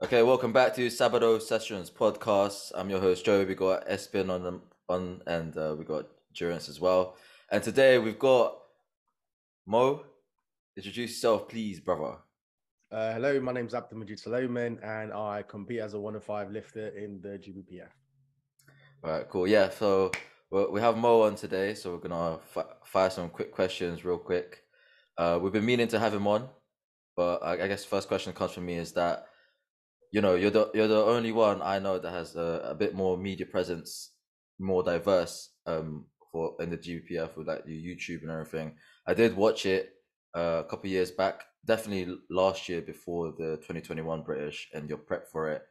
Okay, welcome back to Sabado Sessions podcast. I'm your host Joe. We got Espin on the, on and uh, we got Durance as well. And today we've got Mo. Introduce yourself, please, brother. Uh, hello, my name is Abdul Mojeed Sulayman, and I compete as a 105 lifter in the GBPF. All right, cool. Yeah, so we have Mo on today, so we're gonna f- fire some quick questions real quick. Uh, we've been meaning to have him on, but I, I guess the first question comes from me is that you know you're the you're the only one I know that has a, a bit more media presence, more diverse um for in the GPF with like the YouTube and everything. I did watch it uh, a couple years back, definitely last year before the 2021 British, and your prep for it.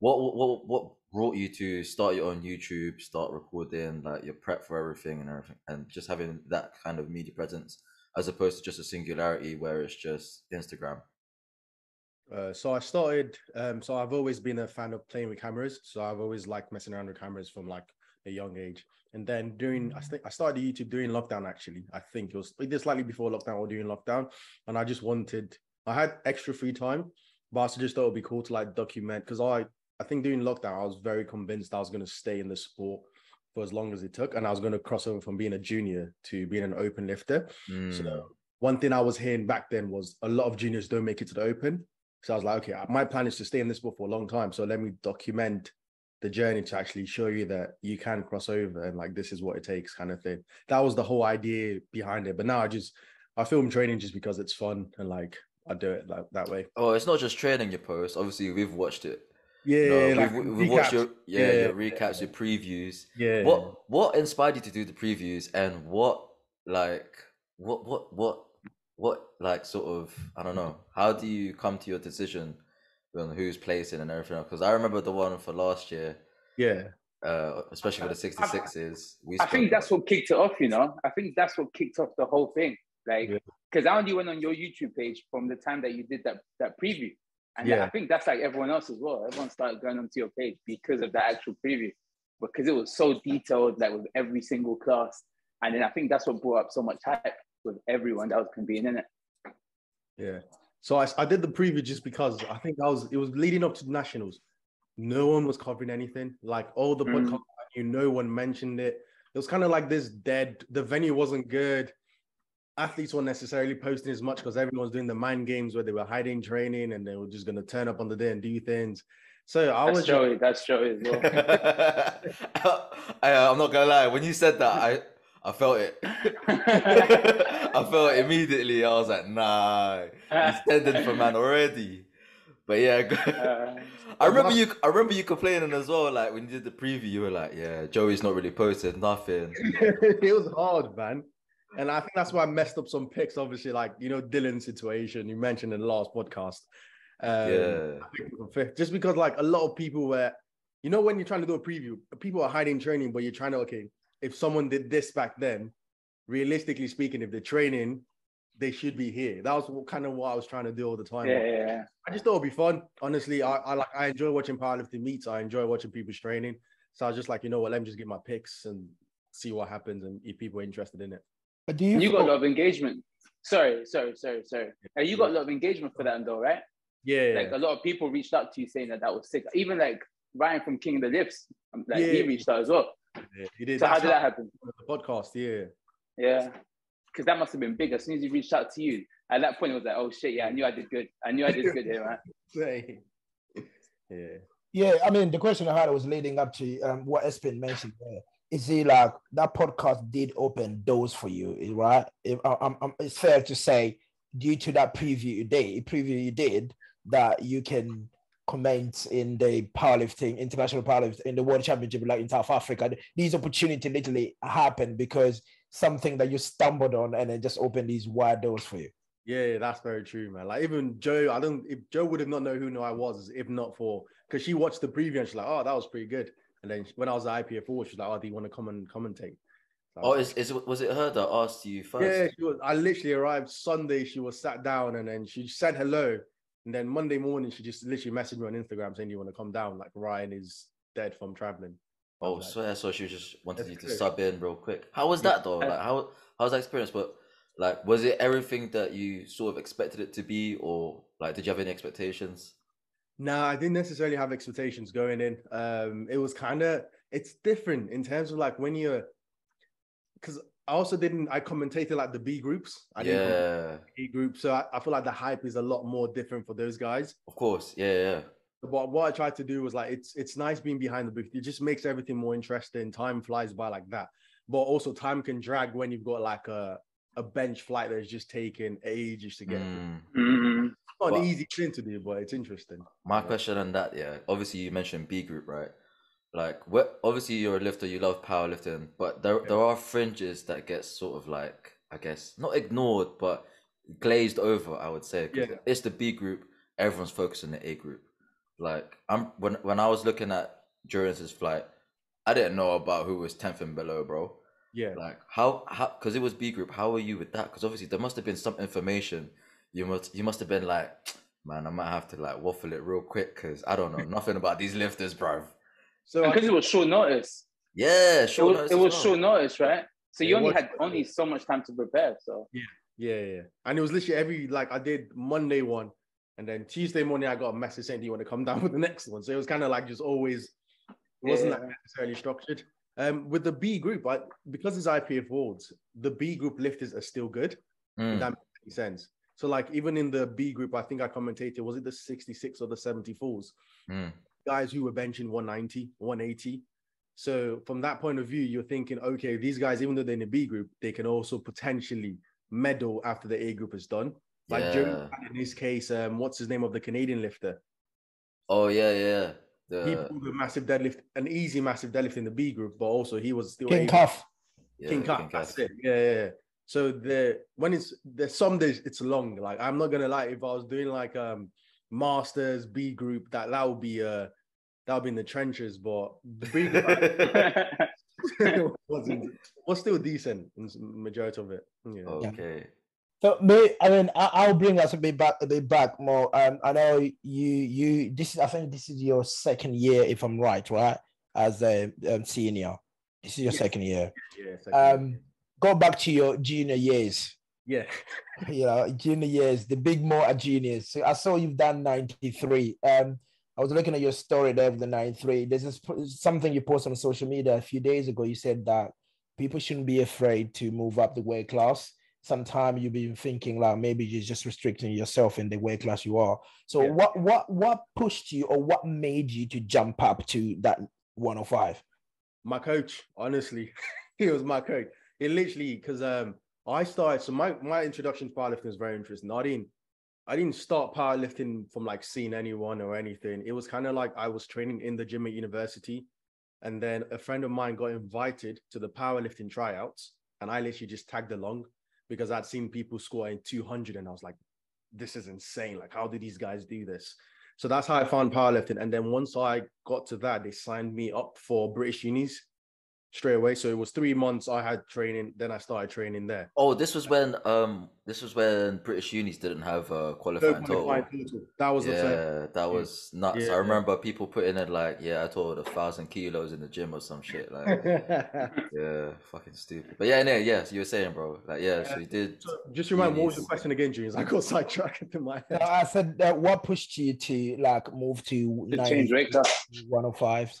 What what what brought you to start your own YouTube, start recording like your prep for everything and everything, and just having that kind of media presence as opposed to just a singularity where it's just Instagram? Uh, so I started. Um, so I've always been a fan of playing with cameras. So I've always liked messing around with cameras from like a young age. And then during, I think I started YouTube during lockdown. Actually, I think it was either slightly before lockdown or during lockdown. And I just wanted, I had extra free time, but I just thought it'd be cool to like document because I, I think during lockdown I was very convinced I was going to stay in the sport for as long as it took, and I was going to cross over from being a junior to being an open lifter. Mm. So one thing I was hearing back then was a lot of juniors don't make it to the open. So I was like, okay, uh, my plan is to stay in this sport for a long time. So let me document the journey to actually show you that you can cross over and like this is what it takes, kind of thing. That was the whole idea behind it. But now I just I film training just because it's fun and like I do it like that way. Oh, it's not just training your post. Obviously, we've watched it. Yeah, No, like we've, we've watched your yeah, Yeah. your recaps, your previews. Yeah. What what inspired you to do the previews, and what like what what what what like sort of I don't know. How do you come to your decision on who's placing and everything? Because I remember the one for last year, Yeah. uh, especially for the sixty sixes. We I think that's what kicked it off, you know. I think that's what kicked off the whole thing. Like, Yeah. because I only went on your YouTube page from the time that you did that that preview, and Yeah. I think that's like everyone else as well. Everyone started going onto your page because of that actual preview, because it was so detailed, like with every single class. And then I think that's what brought up so much hype with everyone that was convening in it. Yeah. So I, I did the preview just because I think I was it was leading up to the nationals. No one was covering anything. Like all the Mm. podcasts I no one mentioned it. It was kind of like this dead. The venue wasn't good. Athletes weren't necessarily posting as much because everyone was doing the mind games where they were hiding training and they were just gonna turn up on the day and do things. So I That's was Joey. That's Joey as well. I, I'm not gonna lie. When you said that, I I felt it. I felt immediately. I was like, nah, he's tending for man already. But yeah, Uh, I remember you. I remember you complaining as well. Like when you did the preview, you were like, "Yeah, Joey's not really posted nothing." it was hard, man. And I think that's why I messed up some picks. Obviously, like you know, Dylan's situation you mentioned in the last podcast. Um, Yeah. I think it was fifth, just because like a lot of people were, you know, when you're trying to do a preview, people are hiding training, but you're trying to okay, if someone did this back then, realistically speaking, if they're training, they should be here. That was kind of what I was trying to do all the time. yeah, yeah, yeah. I just thought it'd be fun. Honestly, I, I like I enjoy watching powerlifting meets. I enjoy watching people's training. So I was just like, you know what, let me just get my picks and see what happens and if people are interested in it. But do you, you got a lot of engagement. Sorry, sorry, sorry, sorry. And you got a lot of engagement for that, though, right? Yeah. Like a lot of people reached out to you saying that that was sick. Even like Ryan from King of the Lifts, um, like he reached out as well. yeah, he did. So how did that happen? The podcast, yeah. Yeah, because that must have been big. As soon as he reached out to you, at that point it was like, oh shit, yeah, I knew I did good. I knew I did good here, man. Yeah. yeah, I mean, the question I had was leading up to um, what Espin mentioned there. Is it like that podcast did open doors for you, right? If, I, I'm, I'm- it's fair to say, due to that preview you did, preview you did, that you can comment in the powerlifting, international powerlifting, in the world championship, like in South Africa. These opportunities literally happen because something that you stumbled on and it just opened these wide doors for you. Yeah, that's very true, man. Like even Joe, I don't if Joe would have not known who I was if not for because she watched the preview and she's like, oh, that was pretty good. And then when I was at IPF4, she's like, oh, do you want to come and commentate? So Oh, is, is was it her that asked you first? Yeah, she was. I literally arrived Sunday. She was sat down and then she said hello. And then Monday morning, she just literally messaged me on Instagram saying, "Do "You want to come down? Like Ryan is dead from traveling." Oh, like, swear. So she just wanted you to good. sub in real quick. How was that though? Like, how how was that experience? But like, was it everything that you sort of expected it to be, or like, did you have any expectations? No, I didn't necessarily have expectations going in. Um, it was kind of it's different in terms of like when you're because I also didn't I commentated like the B groups. I didn't Yeah, A group, so I, I feel like the hype is a lot more different for those guys. of course. Yeah, yeah. But what I tried to do was like it's it's nice being behind the booth. It just makes everything more interesting. Time flies by like that. But also time can drag when you've got like a a bench flight that's just taking ages to get. through. Mm. Mhm. Not But- an easy thing to do, but it's interesting. My Yeah. question on that, yeah. Obviously, you mentioned B group, right? Like, what? Obviously, you're a lifter. You love powerlifting, but there Yeah. there are fringes that get sort of like, I guess, not ignored, but glazed over. I would say 'cause Yeah. it's the B group. Everyone's focused on the A group. Like, I'm when when I was looking at Durance's flight, I didn't know about who was tenth and below, bro. Yeah. Like, how how because it was B group. How were you with that? Because obviously there must have been some information. You must you must have been like, man, I might have to like waffle it real quick because I don't know nothing about these lifters, bro. So because it was short notice. Yeah, It sure. was, it was short notice, right? So you it only was had only so much time to prepare. So yeah, yeah, yeah. And it was literally every like I did Monday one, and then Tuesday morning I got a message saying, "Do you want to come down with the next one?" So it was kind of like just always. It wasn't like Yeah. necessarily structured. Um, with the B group, I, because it's IPF Worlds, the B group lifters are still good. Mm, That makes any sense. So like even in the B group, I think I commentated, was it the 66 or the 74s? mm. Guys who were benching 190, 180. So from that point of view, you're thinking, okay, these guys, even though they're in the B group, they can also potentially medal after the A group is done. Like Joe, Yeah. in this case, um, what's his name of the Canadian lifter? Oh yeah, yeah. He The pulled a massive deadlift, an easy massive deadlift in the B group, but also he was still King able- Cuff. yeah, King Cup. King That's Cup. it. Yeah, yeah, yeah. So the when it's there's some days it's long. Like I'm not gonna lie, if I was doing like um masters B group, that that would be uh that would be in the trenches. But the B group wasn't was still decent in s- majority of it. Yeah. Okay. So, me, I mean, I, I'll bring us a bit back, a bit back more. Um, I know you, you. This is, I think, this is your second year, if I'm right, right, as a um, senior. This is your Yeah. second year. Yeah. second- Um, go back to your junior years. yeah. You know, junior years, the big more juniors. So I saw you've done 93. Um, I was looking at your story there with the 93. There's this, something you posted on social media a few days ago. You said that people shouldn't be afraid to move up the weight class. Sometimes you've been thinking like maybe you're just restricting yourself in the weight class you are. So Yeah. what what what pushed you or what made you to jump up to that 105? my coach, honestly, he was my coach. It literally because um I started so my my introduction to powerlifting is very interesting. I didn't I didn't start powerlifting from like seeing anyone or anything. It was kind of like I was training in the gym at university, and then a friend of mine got invited to the powerlifting tryouts, and I literally just tagged along because I'd seen people scoring 200, and I was like, this is insane. Like, how do these guys do this? So that's how I found powerlifting. And then once I got to that, they signed me up for British unis straight away. So it was three months I had training, then I started training there. Oh, this was when um this was when British unis didn't have uh No qualifying total. qualifying total. That was Yeah, first. that was nuts. Yeah. I remember people putting in it like, yeah, I told a thousand kilos in the gym or some shit. Like, yeah, fucking stupid. But yeah, no, yeah. So you were saying, bro, like, yeah. So you did. So just remind me, what was the question again, James? I got sidetracked in my No, head. I said that what pushed you to like move to to change weight class. 105?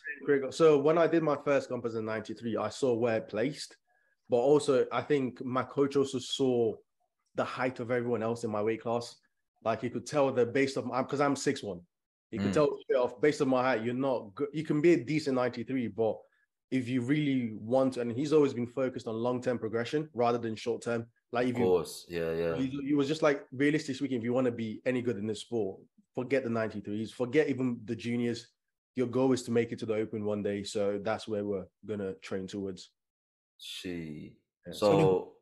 So when I did my first compass in 93, I saw where it placed, but also I think my coach also saw the height of everyone else in my weight class. Like you could tell that based on because I'm six one, could Mm. tell straight off based on my height, you're not good. You can be a decent 93, but if you really want, and he's always been focused on long term progression rather than short term. Like Of if you course, yeah, yeah. he, he was just like, realistically speaking, if you want to be any good in this sport, forget the 93s, forget even the juniors. Your goal is to make it to the open one day. So that's where we're gonna train towards. She. Yeah. So, So the-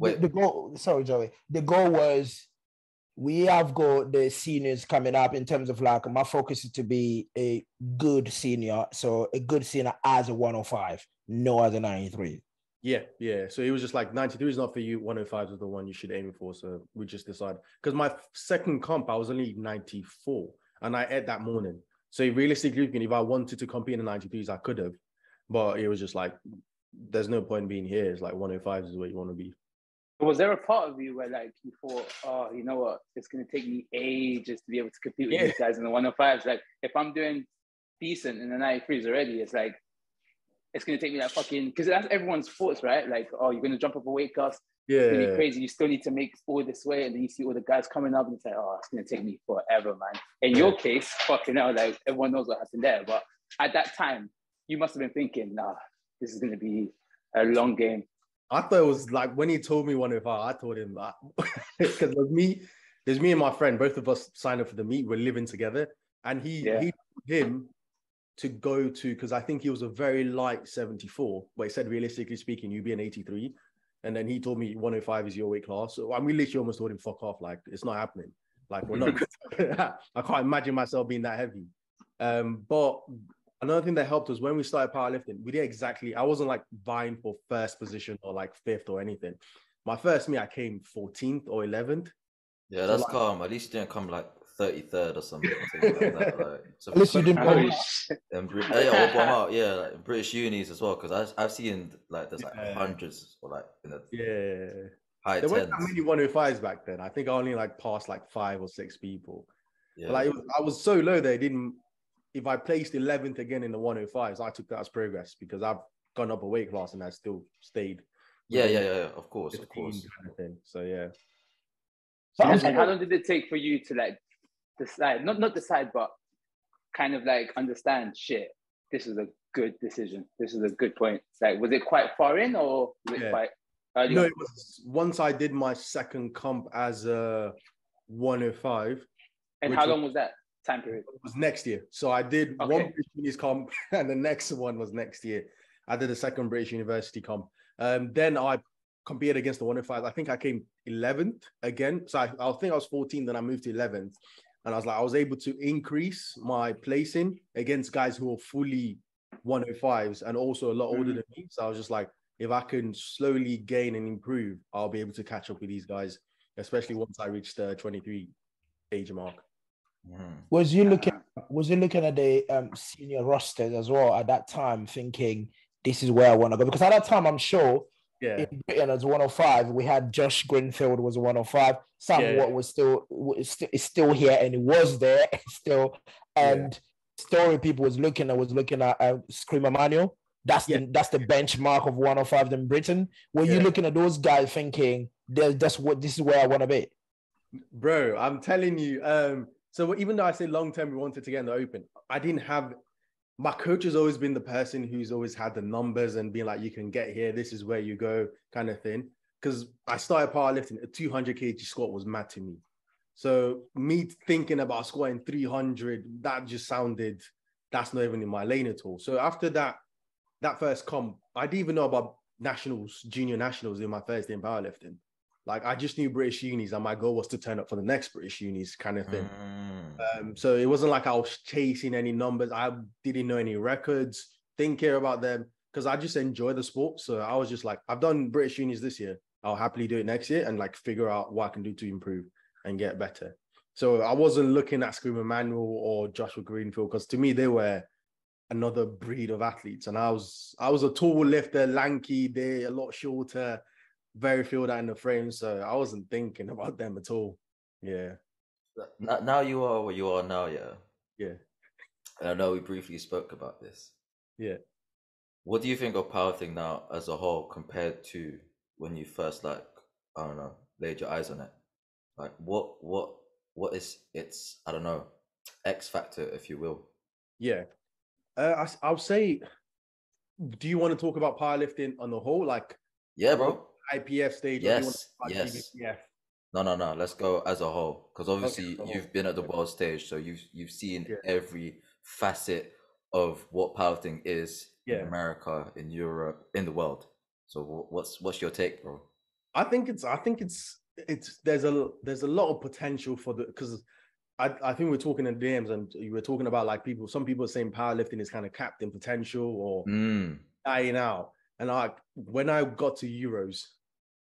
wait, The, the goal, sorry, Joey. The goal was we have got the seniors coming up in terms of like my focus is to be a good senior. So a good senior as a 105, no as a 93. Yeah, yeah. So it was just like 93 is not for you, 105 is the one you should aim for. So we just decided because my second comp, I was only 94 and I ate that morning. So realistically, if I wanted to compete in the 93s, I could have, but it was just like, there's no point being here. It's like 105 is where you want to be. Was there a part of you where like you thought, oh, you know what, it's gonna take me ages to be able to compete with Yeah. these guys in the 105s. Like if I'm doing decent in the 93s already, it's like it's gonna take me that fucking because that's everyone's thoughts, right? Like, oh, you're gonna jump up a weight class, yeah, it's gonna be crazy. You still need to make all this weight, and then you see all the guys coming up, and it's like, oh, it's gonna take me forever, man. In your case, fucking hell, like everyone knows what happened there. But at that time, you must have been thinking, nah, this is gonna be a long game. I thought it was like when he told me 105, I told him that because there's me, there's me and my friend, both of us signed up for the meet. We're living together, and he Yeah. he told him to go to because I think he was a very light 74, but he said realistically speaking, you'd be an 83. And then he told me 105 is your weight class. So I mean, literally almost told him fuck off. Like it's not happening. Like we're not. I can't imagine myself being that heavy. Um, but another thing that helped was when we started powerlifting, we did exactly. I wasn't like vying for first position or like fifth or anything. My first meet, I came 14th or 11th. Yeah, So, that's like- calm. At least you didn't come like 33rd or something. something like that. Like, so At least you didn't go- shit. And um, Brit- yeah, yeah, out. Yeah, like British unis as well, because I've I've seen like there's like Yeah. hundreds or like in the Yeah. high There weren't tens. that many 105s back then. I think I only like passed like five or six people. Yeah, But, like it was, I was so low that it didn't. If I placed 11th again in the 105s, I took that as progress because I've gone up a weight class and I still stayed. yeah, yeah, yeah, yeah. Of course, of course. kind of thing. So yeah. So And, and how long did it take for you to like decide, not not decide, but kind of like understand shit? This is a good decision. This is a good point. Like, was it quite far in, or was it Yeah. quite early? No, on? it was once I did my second comp as a 105. and which how was- long was that time period? It was next year. So I did one British Unis comp, and the next one was next year. I did a second British University comp. Um, then I competed against the 105. I think I came 11th again. So I, I think I was 14, then I moved to 11th. And I was like, I was able to increase my placing against guys who are fully 105s and also a lot older Mhm. than me. So I was just like, if I can slowly gain and improve, I'll be able to catch up with these guys, especially once I reach the 23 age mark. Mhm. was you looking was you looking at the um, senior rosters as well at that time, thinking this is where I want to go? Because at that time, I'm sure Yeah. in Britain as 105, we had Josh Greenfield was 105. Sam Yeah. Watt was still was still is still here and he was there still. And story people was looking at was looking at uh, Screamer Manuel. That's the that's the benchmark of 105 in Britain. Were you looking at those guys thinking that's what this is where I want to be? bro i'm telling you um so even though i say long term we wanted to get in the open i didn't have my coach has always been the person who's always had the numbers and being like you can get here this is where you go kind of thing. Because i started powerlifting a 200 kg squat was mad to me. So me thinking about squatting 300 that just sounded that's not even in my lane at all. So after that that first comp i didn't even know about nationals junior nationals in my first day in powerlifting like I just knew British unis, and my goal was to turn up for the next British unis kind of thing. Mm. Um, so it wasn't like I was chasing any numbers. I didn't know any records, didn't care about them because I just enjoy the sport. So I was just like, I've done British unis this year. I'll happily do it next year and like figure out what I can do to improve and get better. So I wasn't looking at Scream Emmanuel or Joshua Greenfield because to me they were another breed of athletes, and I was I was a tall lifter, lanky, they a lot shorter, very filled out in the frame. So I wasn't thinking about them at all. Yeah, Now you are where you are now, yeah. yeah. And I know we briefly spoke about this. Yeah. What do you think of powerlifting now as a whole compared to when you first like I don't know laid your eyes on it? Like what what what is its I don't know X factor if you will? Yeah. Uh, I, I'll say, do you want to talk about powerlifting on the whole, like Yeah, bro. IPF stage? or do you wanna Yes, yes. No, no, no. Let's go as a whole, because obviously whole. you've been at the world stage, so you've you've seen Yeah. every facet of what powerlifting is in America, in Europe, in the world. So what's what's your take, bro? I think it's, I think it's, it's, there's a, there's a lot of potential for the, because I, I think we're talking in DMs and you were talking about like people, some people are saying powerlifting is kind of capped in potential or Mm. dying out. And like when I got to Euros,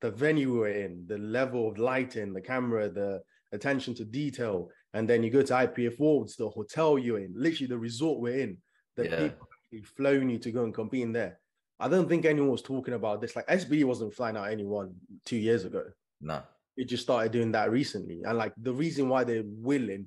the venue we're in, the level of lighting, the camera, the attention to detail, and then you go to IPF Worlds, the hotel you're in, literally the resort we're in, the Yeah. people actually flown you to go and compete in there. I don't think anyone was talking about this. Like SBD wasn't flying out anyone two years ago. No. It just started doing that recently. And like the reason why they're willing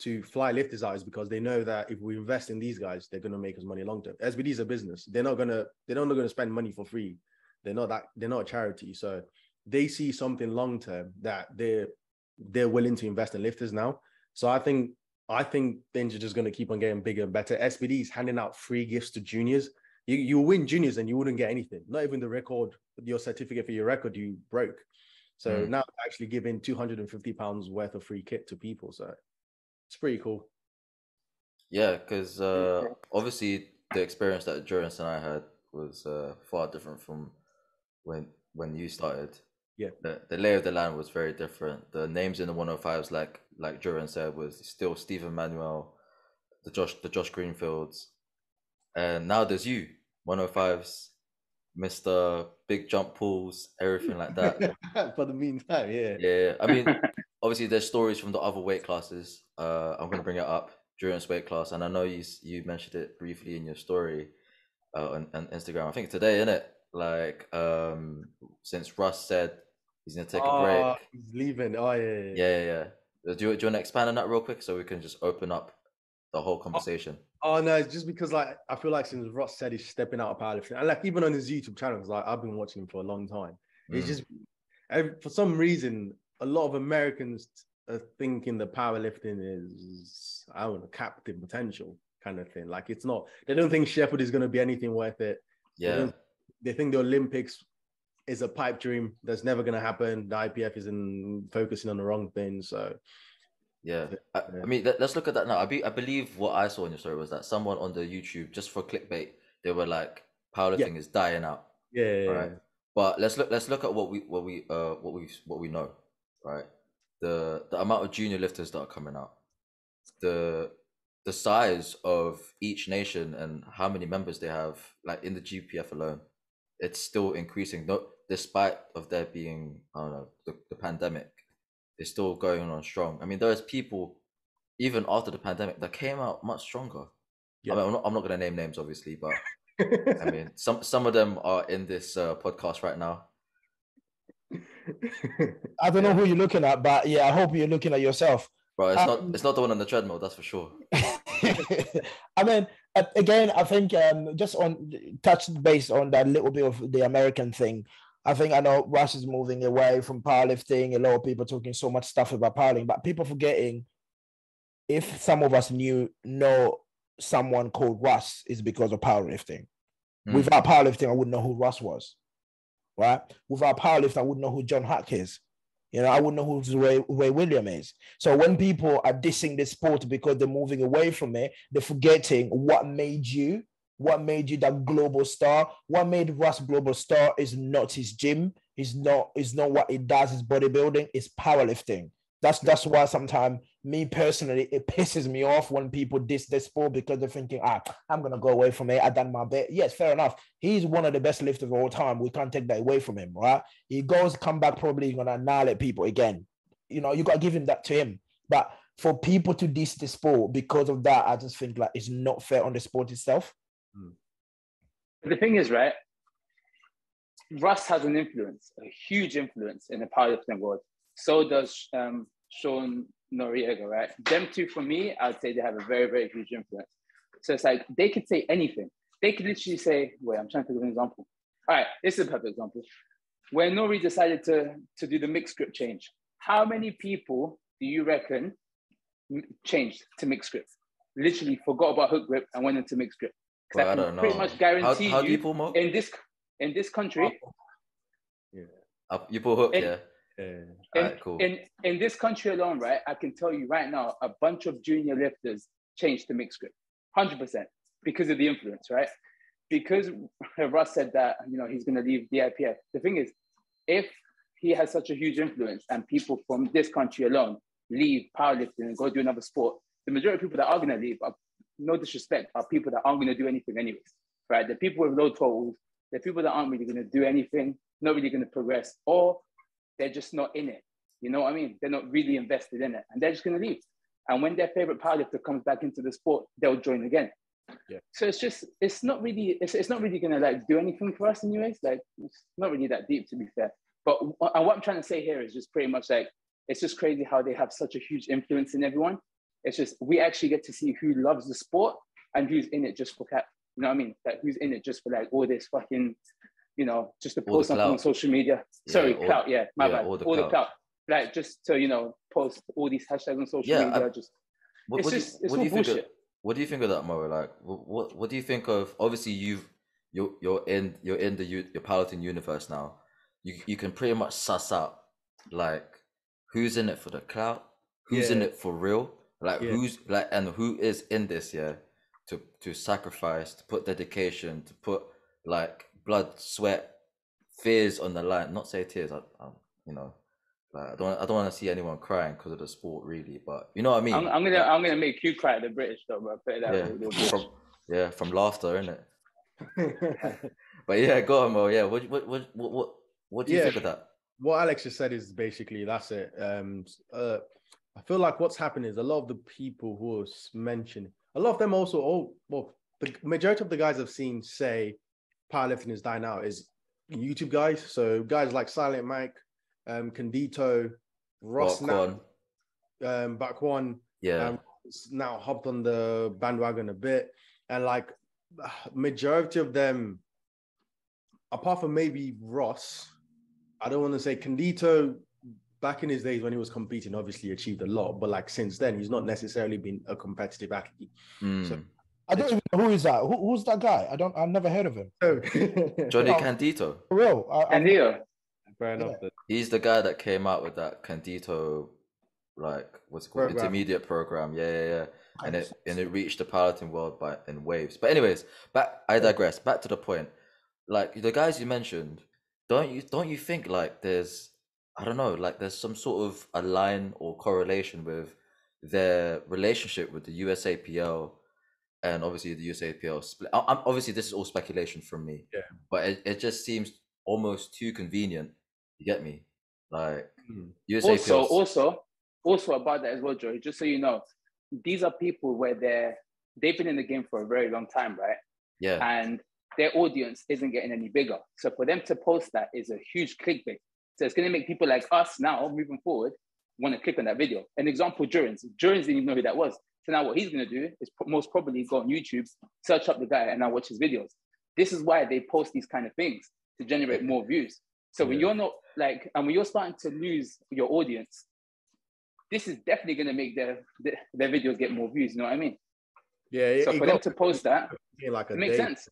to fly lifters out is because they know that if we invest in these guys, they're gonna make us money long term. SBD is a business. They're not gonna they're not gonna spend money for free. They're not that they're not a charity. So they see something long term that they're they're willing to invest in lifters now. So I think I think things are just going to keep on getting bigger and better. SBD is handing out free gifts to juniors. You you win juniors and you wouldn't get anything. Not even the record, your certificate for your record you broke. So Mm. now they're actually giving 250 pounds worth of free kit to people. So it's pretty cool. Yeah, because uh, obviously the experience that Durance and I had was uh, far different from when when you started. Yeah. The, the lay of the land was very different. The names in the 105s, like like Durance said, was still Stephen Manuel, the Josh the Josh Greenfields, and now there's you, 105s, Mister Big Jump Pools, everything like that. for the meantime, yeah. Yeah, I mean, obviously there's stories from the other weight classes. Uh, I'm gonna bring it up during weight class, and I know you you mentioned it briefly in your story uh, on, on Instagram. I think today, isn't it? Like, um, since Russ said he's gonna take a Oh, break. he's leaving. Oh yeah, yeah. Yeah, yeah, yeah. Uh, Do you, do you want to expand on that real quick so we can just open up the whole conversation? Oh no, it's just because like I feel like since Ross said he's stepping out of powerlifting, and like even on his YouTube channel, 'cause, like I've been watching him for a long time. It's Mm. just ev- for some reason a lot of Americans are thinking the powerlifting is I don't know captain potential kind of thing. Like it's not. They don't think Sheffield is going to be anything worth it. Yeah, They think the Olympics is a pipe dream that's never going to happen. The IPF is in focusing on the wrong thing. So yeah. I, Yeah. I mean, let, us look at that now. I, be, I believe what I saw in your story was that someone on the YouTube, just for clickbait, they were like, powerlifting is dying out. yeah, yeah, All right. But let's look. Let's look at what we what we uh what we what we know, right? The the amount of junior lifters that are coming out, the the size of each nation and how many members they have, like in the GPF alone, it's still increasing. No, despite of there being I don't know the, the pandemic, it's still going on strong. I mean, there's people even after the pandemic that came out much stronger. Yeah. I mean, I'm not, I'm not gonna name names, obviously, but I mean, some some of them are in this uh, podcast right now. I don't know who you're looking at, but yeah, I hope you're looking at yourself. Bro, it's Um, not it's not the one on the treadmill, that's for sure. I mean, again, I think um, just on touch base on that little bit of the American thing. I think I know Russ is moving away from powerlifting. A lot of people talking so much stuff about powerlifting, but people forgetting if some of us knew know someone called Russ is because of powerlifting. Mm. Without powerlifting, I wouldn't know who Russ was. Right? Without powerlifting, I wouldn't know who John Haack is. You know, I wouldn't know who Ray, Ray William is. So when people are dissing the sport because they're moving away from it, they're forgetting what made you, what made you that global star. What made Russ global star is not his gym, is not is not what he does, his bodybuilding, it's powerlifting. That's that's why sometimes me personally it pisses me off when people diss this sport because they're thinking, ah, I'm gonna go away from it. I done my bit. Yes, fair enough. He's one of the best lifters of all time. We can't take that away from him, right? He goes, come back, probably gonna annihilate people again. You know, you gotta give him that to him. But for people to diss the sport because of that, I just think like it's not fair on the sport itself. The thing is, right? Russ has an influence, a huge influence in the powerlifting world. So does um, Sean Noriega, right? Them two, for me, I'd say they have a very, very huge influence. So it's like they could say anything. They could literally say, wait, I'm trying to give an example. All right, this is a perfect example. When Nori decided to, to do the mixed grip change, how many people do you reckon changed to mixed grip? Literally forgot about hook grip and went into mixed grip. 'Cause Bro, I can don't know. pretty much How, guarantee how do you you in this in this country, Uh, you pull hook, in- yeah. Yeah. in, Alright, cool. in in this country alone, right? I can tell you right now, a bunch of junior lifters changed to mixed grip, hundred percent, because of the influence, right? Because Russ said that you know he's going to leave the IPF. The thing is, if he has such a huge influence and people from this country alone leave powerlifting and go do another sport, the majority of people that are going to leave, are, no disrespect, are people that aren't going to do anything anyways, right? The people with low totals, the people that aren't really going to do anything, not really going to progress, or they're just not in it. You know what I mean? They're not really invested in it, and they're just going to leave. And when their favorite powerlifter comes back into the sport, they'll join again. Yeah. So it's just it's not really it's, it's not really gonna like do anything for us anyways. Like it's not really that deep to be fair. But and what I'm trying to say here is just pretty much like it's just crazy how they have such a huge influence in everyone. It's just we actually get to see who loves the sport and who's in it just for cap. You know what I mean? Like who's in it just for like all this fucking, you know, just to All post something on social media. Yeah, Sorry, all- clout. Yeah, my yeah, bad. all All the the, clout. clout. Like just to you know post all these hashtags on social Yeah, I- media. just What, It's what do just- you, it's what do all you think? Of, what do you think of that, Mo? Like, what what do you think of? Obviously, you've you're you're in you're in the u- your powerlifting universe now. You you can pretty much suss out like who's in it for the clout, who's in it for real, like Yeah. who's like and who is in this yeah to to sacrifice, to put dedication, to put like blood, sweat, fears on the line. Not say tears. I, I you know. Like, I don't. I don't want to see anyone crying because of the sport, really. But you know what I mean. I'm, I'm gonna Like- I'm gonna make you cry at the British though, bro. Put it that yeah, way, from yeah, from laughter, isn't it? But yeah, go on, Mo. Yeah, what what what what what, what do you Yeah. think of that? what Alex just said is basically that's it. Um, uh, I feel like what's happened is a lot of the people who was mentioned, a lot of them also, oh, well, the majority of the guys I've seen say powerlifting is dying out is YouTube guys. So guys like Silent Mike, um, Candito, Ross now, um, back one, Yeah, um, now hopped on the bandwagon a bit, and like majority of them, apart from maybe Ross, I don't want to say Candito. Back in his days when he was competing, obviously achieved a lot, but like since then, he's not necessarily been a competitive athlete. Mm. I don't even know who is that. Who, who's that guy? I don't. I've never heard of him. Johnny Oh. Candito. For real. I, I, And Leo, fair enough. then. He's the guy that came out with that Candito, like what's it called Program. intermediate program. Yeah, yeah, yeah. And it and it reached the powerlifting world by in waves. But anyways, back. I digress. Back to the point. Like the guys you mentioned, don't you don't you think like there's I don't know like there's some sort of a line or correlation with their relationship with the USAPL and obviously the USAPL split. I- I'm, obviously, this is all speculation from me. Yeah. But it, it just seems almost too convenient. You get me? Like Hmm. USAPL. also also also about that as well, Joey. Just so you know, these are people where they're they've been in the game for a very long time, right? yeah. and their audience isn't getting any bigger. So for them to post that is a huge clickbait. So it's going to make people like us now moving forward want to click on that video. An example, Durance. Durance didn't even know who that was. So now what he's going to do is most probably go on YouTube, search up the guy, and now watch his videos. This is why they post these kind of things to generate more views. So when you're not like, and when you're starting to lose your audience, this is definitely going to make their, their their videos get more views. You know what I mean? Yeah, it, So for them to post that, like a it makes day. sense.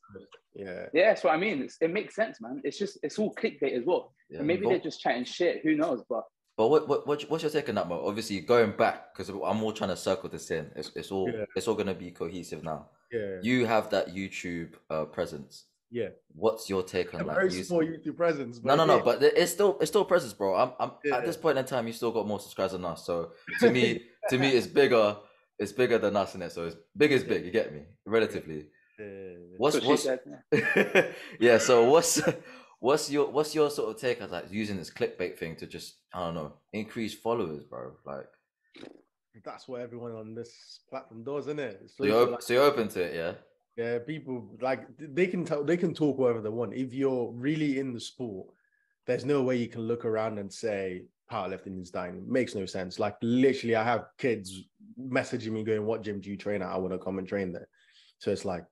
Yeah, Yeah, that's what I mean. It's, it makes sense, man. It's just it's all clickbait as well. yeah. And maybe but, they're just chatting shit. Who knows? But but what, what what what's your take on that, Mo? Obviously, going back because I'm all trying to circle this in. It's it's all Yeah. it's all gonna be cohesive now. yeah, You have that YouTube uh, presence. yeah. What's your take on A like very using- small YouTube presence. No, no, no. yeah. But it's still it's still presence, bro. I'm I'm Yeah. at this point in time, you still got more subscribers than us. So to me, to me, it's bigger. It's bigger than us in it. So it's big is big. You get me? Relatively. Yeah. What's so what's yeah. So what's what's your what's your sort of take on like using this clickbait thing to just I don't know increase followers, bro? Like that's what everyone on this platform does, isn't it? so you're op- so you're open to it, yeah. Yeah, people like they can tell they can talk whatever they want. If you're really in the sport, there's no way you can look around and say powerlifting is dying. It makes no sense. Like literally, I have kids messaging me going, "What gym do you train at? I want to come and train there." So it's like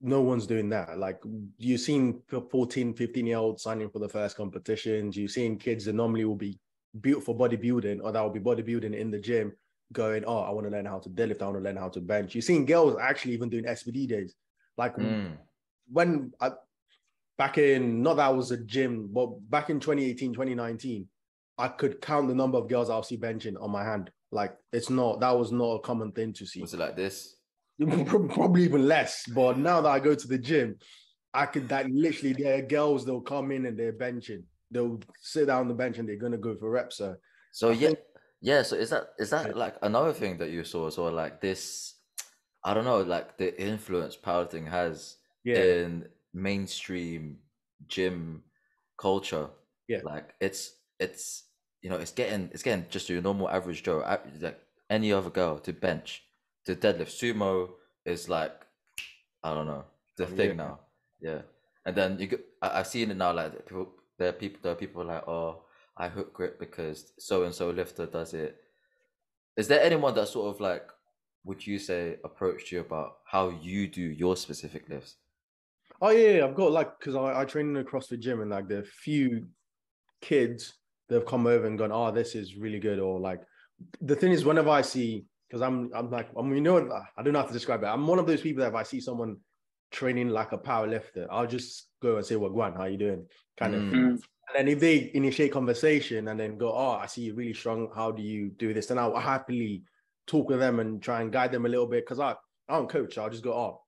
no one's doing that. Like you've seen 14, 15 year olds signing for the first competitions. You've seen kids that normally will be built for bodybuilding or that will be bodybuilding in the gym going, oh, I want to learn how to deadlift. I want to learn how to bench. You've seen girls actually even doing SBD days. Like Mm. when I, back in, not that I was a gym, but back in 2018, 2019, I could count the number of girls I'll see benching on my hand. Like it's not, that was not a common thing to see. Was it like this? Probably even less. But now that I go to the gym, I could that literally there are girls they'll come in and they're benching. They'll sit down on the bench and they're gonna go for reps. So So I yeah, think- yeah. So is that is that like another thing that you saw? So like this, I don't know, like the influence powerlifting has yeah, in mainstream gym culture. Yeah. Like it's it's you know it's getting it's getting just your normal average Joe, like any other girl to bench, to deadlift. Sumo is like I don't know the Oh, thing yeah. now. Yeah, and then you I, I've seen it now. Like people, there are people, there are people like, oh, I hook grip because so and so lifter does it. Is there anyone that sort of like, would you say, approached you about how you do your specific lifts? Oh yeah, yeah, I've got like because I, I train in a CrossFit gym and like there are few kids that have come over and gone, oh, this is really good, or like the thing is, whenever I see, because I'm I'm like I mean, you know, I don't know how to describe it. I'm one of those people that if I see someone training like a power lifter, I'll just go and say, well, Gwan, how you doing? Kind of. Mm. thing. Mm. And then if they initiate conversation and then go, oh, I see you're really strong. How do you do this? Then I'll happily talk with them and try and guide them a little bit because I I don't coach. I'll just go, oh,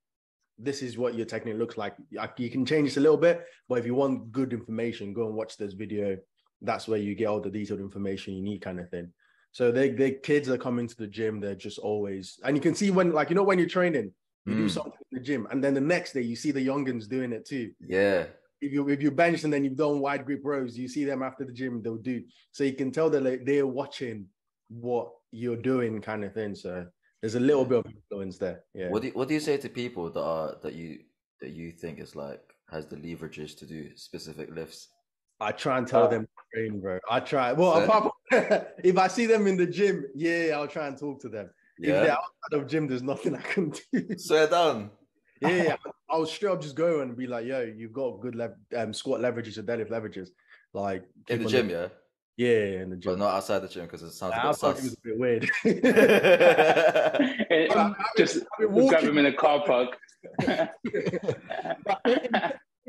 this is what your technique looks like. Like, You can change this a little bit, but if you want good information, go and watch this video. That's where you get all the detailed information you need, kind of thing. So they they kids that come into the gym, they're just always, and you can see when, like, you know, when you're training, you do Mm. something in the gym, and then the next day you see the youngins doing it too. Yeah, If you if you bench and then you've done wide grip rows, you see them after the gym, they'll do. So you can tell that like, they're watching what you're doing, kind of thing. So there's a little bit of influence there. Yeah. What do you, what do you say to people that are that you that you think is like has the leverages to do specific lifts? I try and tell Uh, them to train, bro. I try. Well, Fair. apart from if I see them in the gym, yeah, I'll try and talk to them. If they're outside of gym, there's nothing I can do. swear down. yeah, yeah. I'll straight up just go and be like, yo, you've got good lev- um, squat leverages or deadlift leverages. Like In the on gym, yeah, Yeah, in the gym. but not outside the gym because it sounds Nah, a I bit thought it was sus. a bit weird. Just I've grab him in a car park.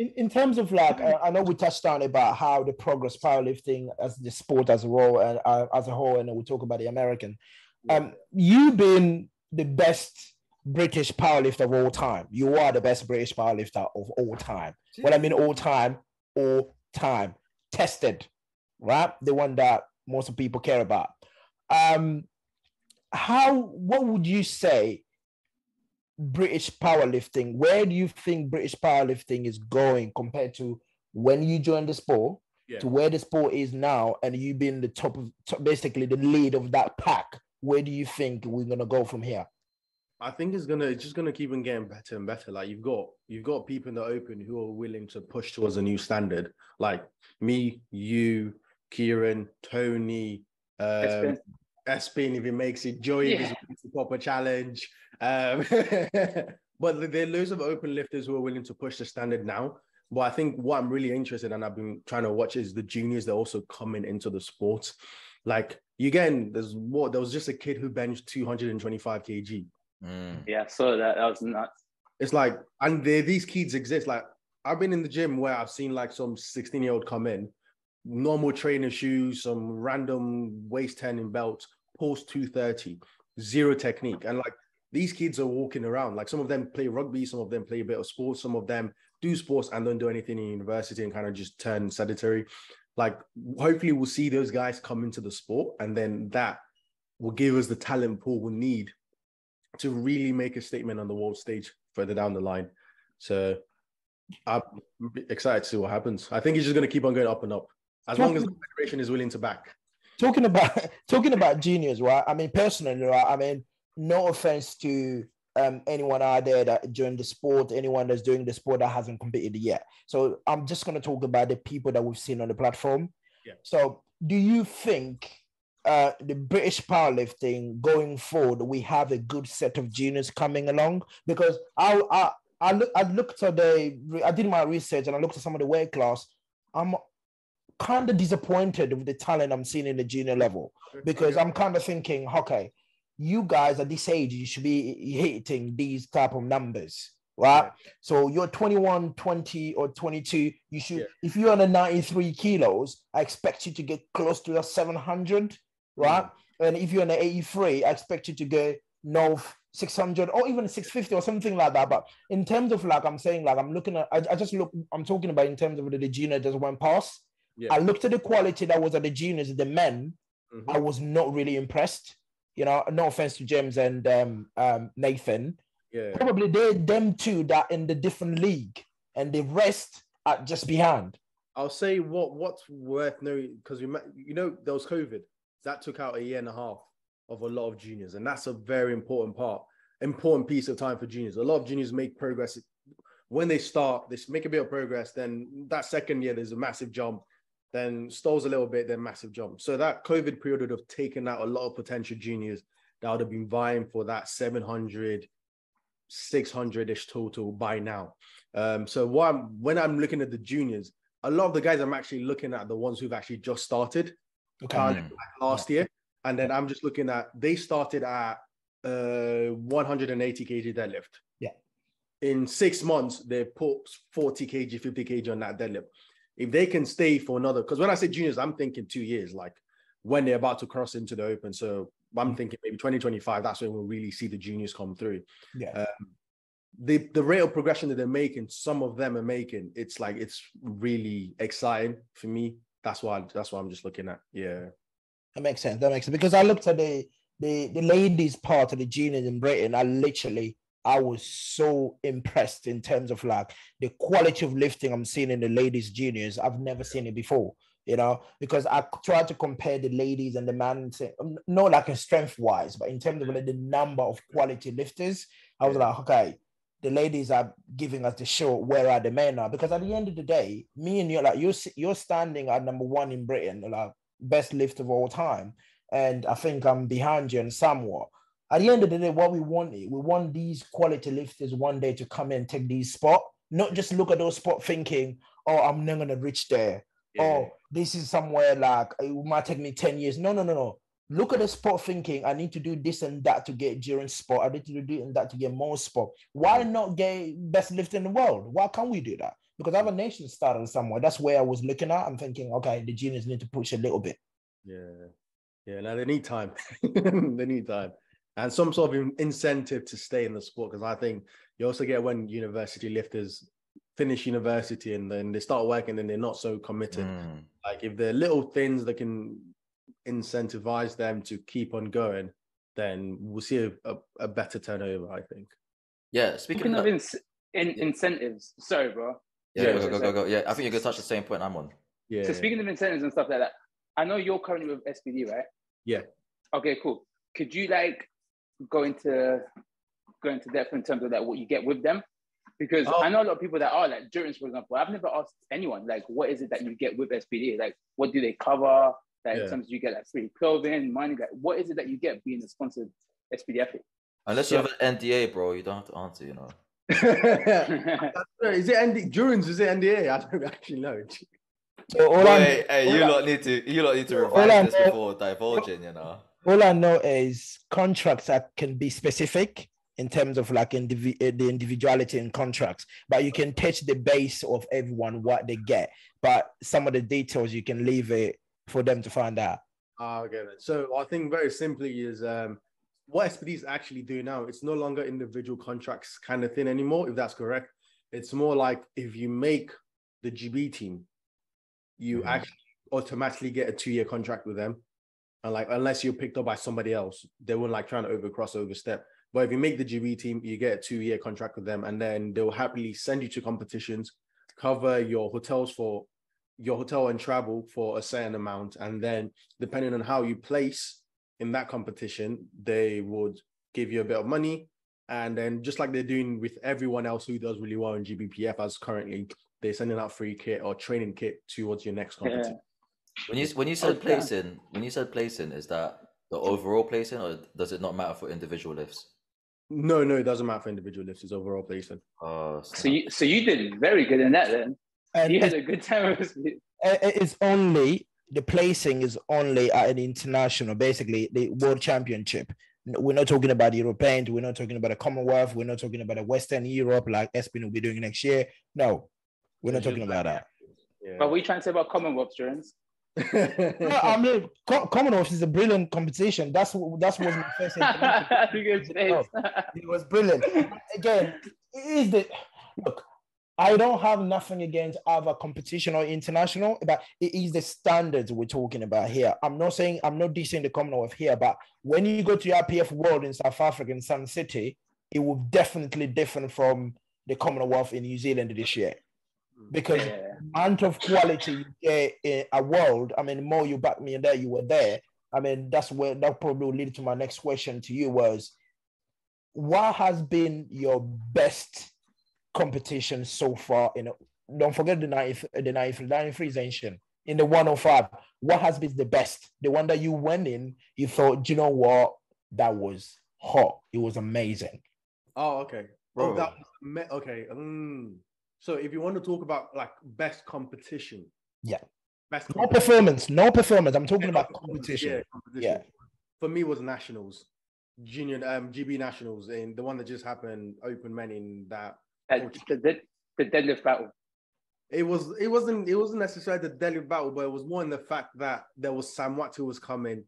In, in, terms of like, uh, I know we touched on about how the progress powerlifting as the sport as a whole and uh, as a whole, and we talk about the American. Um, you been the best British powerlifter of all time. You are the best British powerlifter of all time. What I mean, all time, all time, tested, right? The one that most people care about. Um, how? What would you say? British powerlifting. Where do you think British powerlifting is going compared to when you joined the sport Yeah. to where the sport is now, and you being the top of top, basically the lead of that pack? Where do you think we're gonna go from here? I think it's gonna it's just gonna keep on getting better and better. Like you've got you've got people in the open who are willing to push towards a new standard. Like me, you, Kieran, Tony, um, Espin. Espin if he makes it, Joey if Yeah. he's willing to pop a challenge. Um, but there are loads of open lifters who are willing to push the standard now. But I think what I'm really interested in, and I've been trying to watch is the juniors that are also coming into the sport. Like again, there's what there was just a kid who benched 225 kg. Mm. Yeah, I saw that. That was nuts. It's like, and there, these kids exist. Like, I've been in the gym where I've seen like some 16 year old come in, normal trainer shoes, some random waist turning belt, pulse 230, zero technique. And like, these kids are walking around. Like, some of them play rugby, some of them play a bit of sports, some of them do sports and don't do anything in university and kind of just turn sedentary. Like, hopefully, we'll see those guys come into the sport, and then that will give us the talent pool we need to really make a statement on the world stage further down the line. So I'm excited to see what happens. I think it's just going to keep on going up and up as long as the federation is willing to back. talking about talking about juniors, right? I mean, personally, right? I mean, no offense to um, anyone out there that joined the sport, anyone that's doing the sport that hasn't competed yet. So I'm just going to talk about the people that we've seen on the platform. Yeah. So, do you think uh, the British powerlifting going forward, we have a good set of juniors coming along? Because I I I, look, I looked at the I did my research and I looked at some of the weight class. I'm kind of disappointed with the talent I'm seeing in the junior level because I'm kind of thinking, okay, you guys at this age, you should be hitting these type of numbers, right? Yeah. So you're 21, 20, or 22. You should, Yeah. if you're on a 93 kilos, I expect you to get close to a 700, right? And if you're on a 83, I expect you to get north 600 or even 650 or something like that. But in terms of like, I'm saying, like, I'm looking at, I, I just look, I'm talking about in terms of the, the junior just went past. Yeah. I looked at the quality that was at the juniors, the men, Mhm. I was not really impressed. You know, no offense to James and um, um, Nathan. Yeah. Probably they them two that in the different league, and the rest are just behind. I'll say what what's worth knowing because we met, you know there was COVID that took out a year and a half of a lot of juniors, and that's a very important part. important piece of time for juniors. A lot of juniors make progress when they start. They make a bit of progress. Then that second year, there's a massive jump. Then stalls a little bit, then massive jump. So that COVID period would have taken out a lot of potential juniors that would have been vying for that 700, 600 ish total by now. Um, so what I'm, when I'm looking at the juniors, a lot of the guys I'm actually looking at the ones who've actually just started Okay. uh, Mm. last year, and then I'm just looking at they started at uh 180 kg deadlift. Yeah. In six months, they put 40 kg, 50 kg on that deadlift. If they can stay for another, because when I say juniors, I'm thinking two years, like when they're about to cross into the open. So I'm Mm. thinking maybe 2025. That's when we'll really see the juniors come through Yeah. um, the the rate of progression that they're making, some of them are making, it's like it's really exciting for me. That's why that's why I'm just looking at. Yeah. That makes sense. That makes sense because I looked at the the the ladies part of the juniors in Britain. I literally I was so impressed in terms of like the quality of lifting I'm seeing in the ladies juniors. I've never seen it before. You know, because I tried to compare the ladies and the men, um, not like in strength wise, but in terms of like the number of quality lifters, I was like, okay, the ladies are giving us the show. Where are the men now? Because at the end of the day, me and you, like you're you're standing at number one in Britain, like best lift of all time, and I think I'm behind you and somewhat. At the end of the day, what we want, we want these quality lifters one day to come in and take these spot, not just look at those spot thinking, oh, I'm not gonna reach there. Oh, this is somewhere like it might take me 10 years. No, no, no, no. Look at the spot thinking, I need to do this and that to get during spot. I need to do this and that to get more spot. Why not get best lift in the world? Why can't we do that? Because other nations started somewhere. That's where I was looking at. I'm thinking, okay, the juniors need to push a little bit. Yeah. Yeah. Now they need time. they need time. And some sort of incentive to stay in the sport. Because I think you also get when university lifters finish university and then they start working and they're not so committed. Mm. Like if there are little things that can incentivize them to keep on going, then we'll see a, a, a better turnover, I think. Yeah, speaking Speaking of of that, ins- in, incentives, sorry, bro. yeah, yeah, go, so- go, go, go. Yeah, I think you're gonna touch the same point I'm on. Yeah. So speaking of incentives and stuff like that, I know you're currently with SBD, right? Yeah. Okay, cool. Could you like go into go into depth in terms of like what you get with them? Because Oh. I know a lot of people that are like Durance, for example. I've never asked anyone like what is it that you get with SBD? Like what do they cover? Like Yeah. in terms you get like free clothing, money, like what is it that you get being a sponsored SBD athlete? Unless you have an NDA, bro, you don't have to answer. You know. is it ND Durance? Is it NDA? I don't actually know. So all, I, Wait, hey, you all I- lot need to you lot need to all I revise this before divulging. You know. All I know is contracts that can be specific in terms of like uh, the individuality in contracts, but you can touch the base of everyone what they get. But some of the details you can leave it for them to find out. Ah, okay. So I think very simply is um, what SBDs actually do now. It's no longer individual contracts kind of thing anymore. If that's correct, it's more like if you make the GB team, you Mhm. actually automatically get a two-year contract with them, and like unless you're picked up by somebody else, they won't like trying to overcross, overstep. But if you make the GB team, you get a two-year contract with them, and then they'll happily send you to competitions, cover your hotels for your hotel and travel for a certain amount, and then depending on how you place in that competition, they would give you a bit of money. And then just like they're doing with everyone else who does really well in GBPF as currently, they're sending out free kit or training kit towards your next competition. When you when you said Okay. placing, when you said placing, is that the overall placing, or does it not matter for individual lifts? No, no, it doesn't matter for individual lifts, it's overall placing. Oh, So you so you did very good in that then. And You had it's, a good time with it's only the placing is only at an international, basically the world championship. We're not talking about the Europeans, we're not talking about the Commonwealth, we're not talking about the Western Europe like Espin will be doing next year. No, we're not talking about that. Yeah. But what are you trying to say about Commonwealth Durance? No, I mean, Co- Commonwealth is a brilliant competition. That's what that was my first. James- oh, It was brilliant. Again, it is the look. I don't have nothing against other competition or international, but it is the standards we're talking about here. I'm not saying I'm not dissing the Commonwealth here, but when you go to your IPF World in South Africa in Sun City, it will definitely different from the Commonwealth in New Zealand this year because Yeah. amount of quality you get in a world. I mean, more you back me in there, you were there. I mean, that's where that probably will lead to my next question to you was what has been your best competition so far? You know, don't forget the 90, the 93, 93 is ancient. In the 105, what has been the best? The one that you went in, you thought, "Do you know what? That was hot. It was amazing. Oh, okay. Bro. Oh, that was me- okay. Mm. So if you want to talk about like best competition, Yeah. best No performance, no performance. I'm talking Yeah, about competition. Yeah, competition. Yeah. For me, was nationals, junior um GB nationals, and the one that just happened, open men in that. Uh, the, the, the deadlift battle. It was. It wasn't. It wasn't necessarily the deadlift battle, but it was more in the fact that there was Sam Watt who was coming,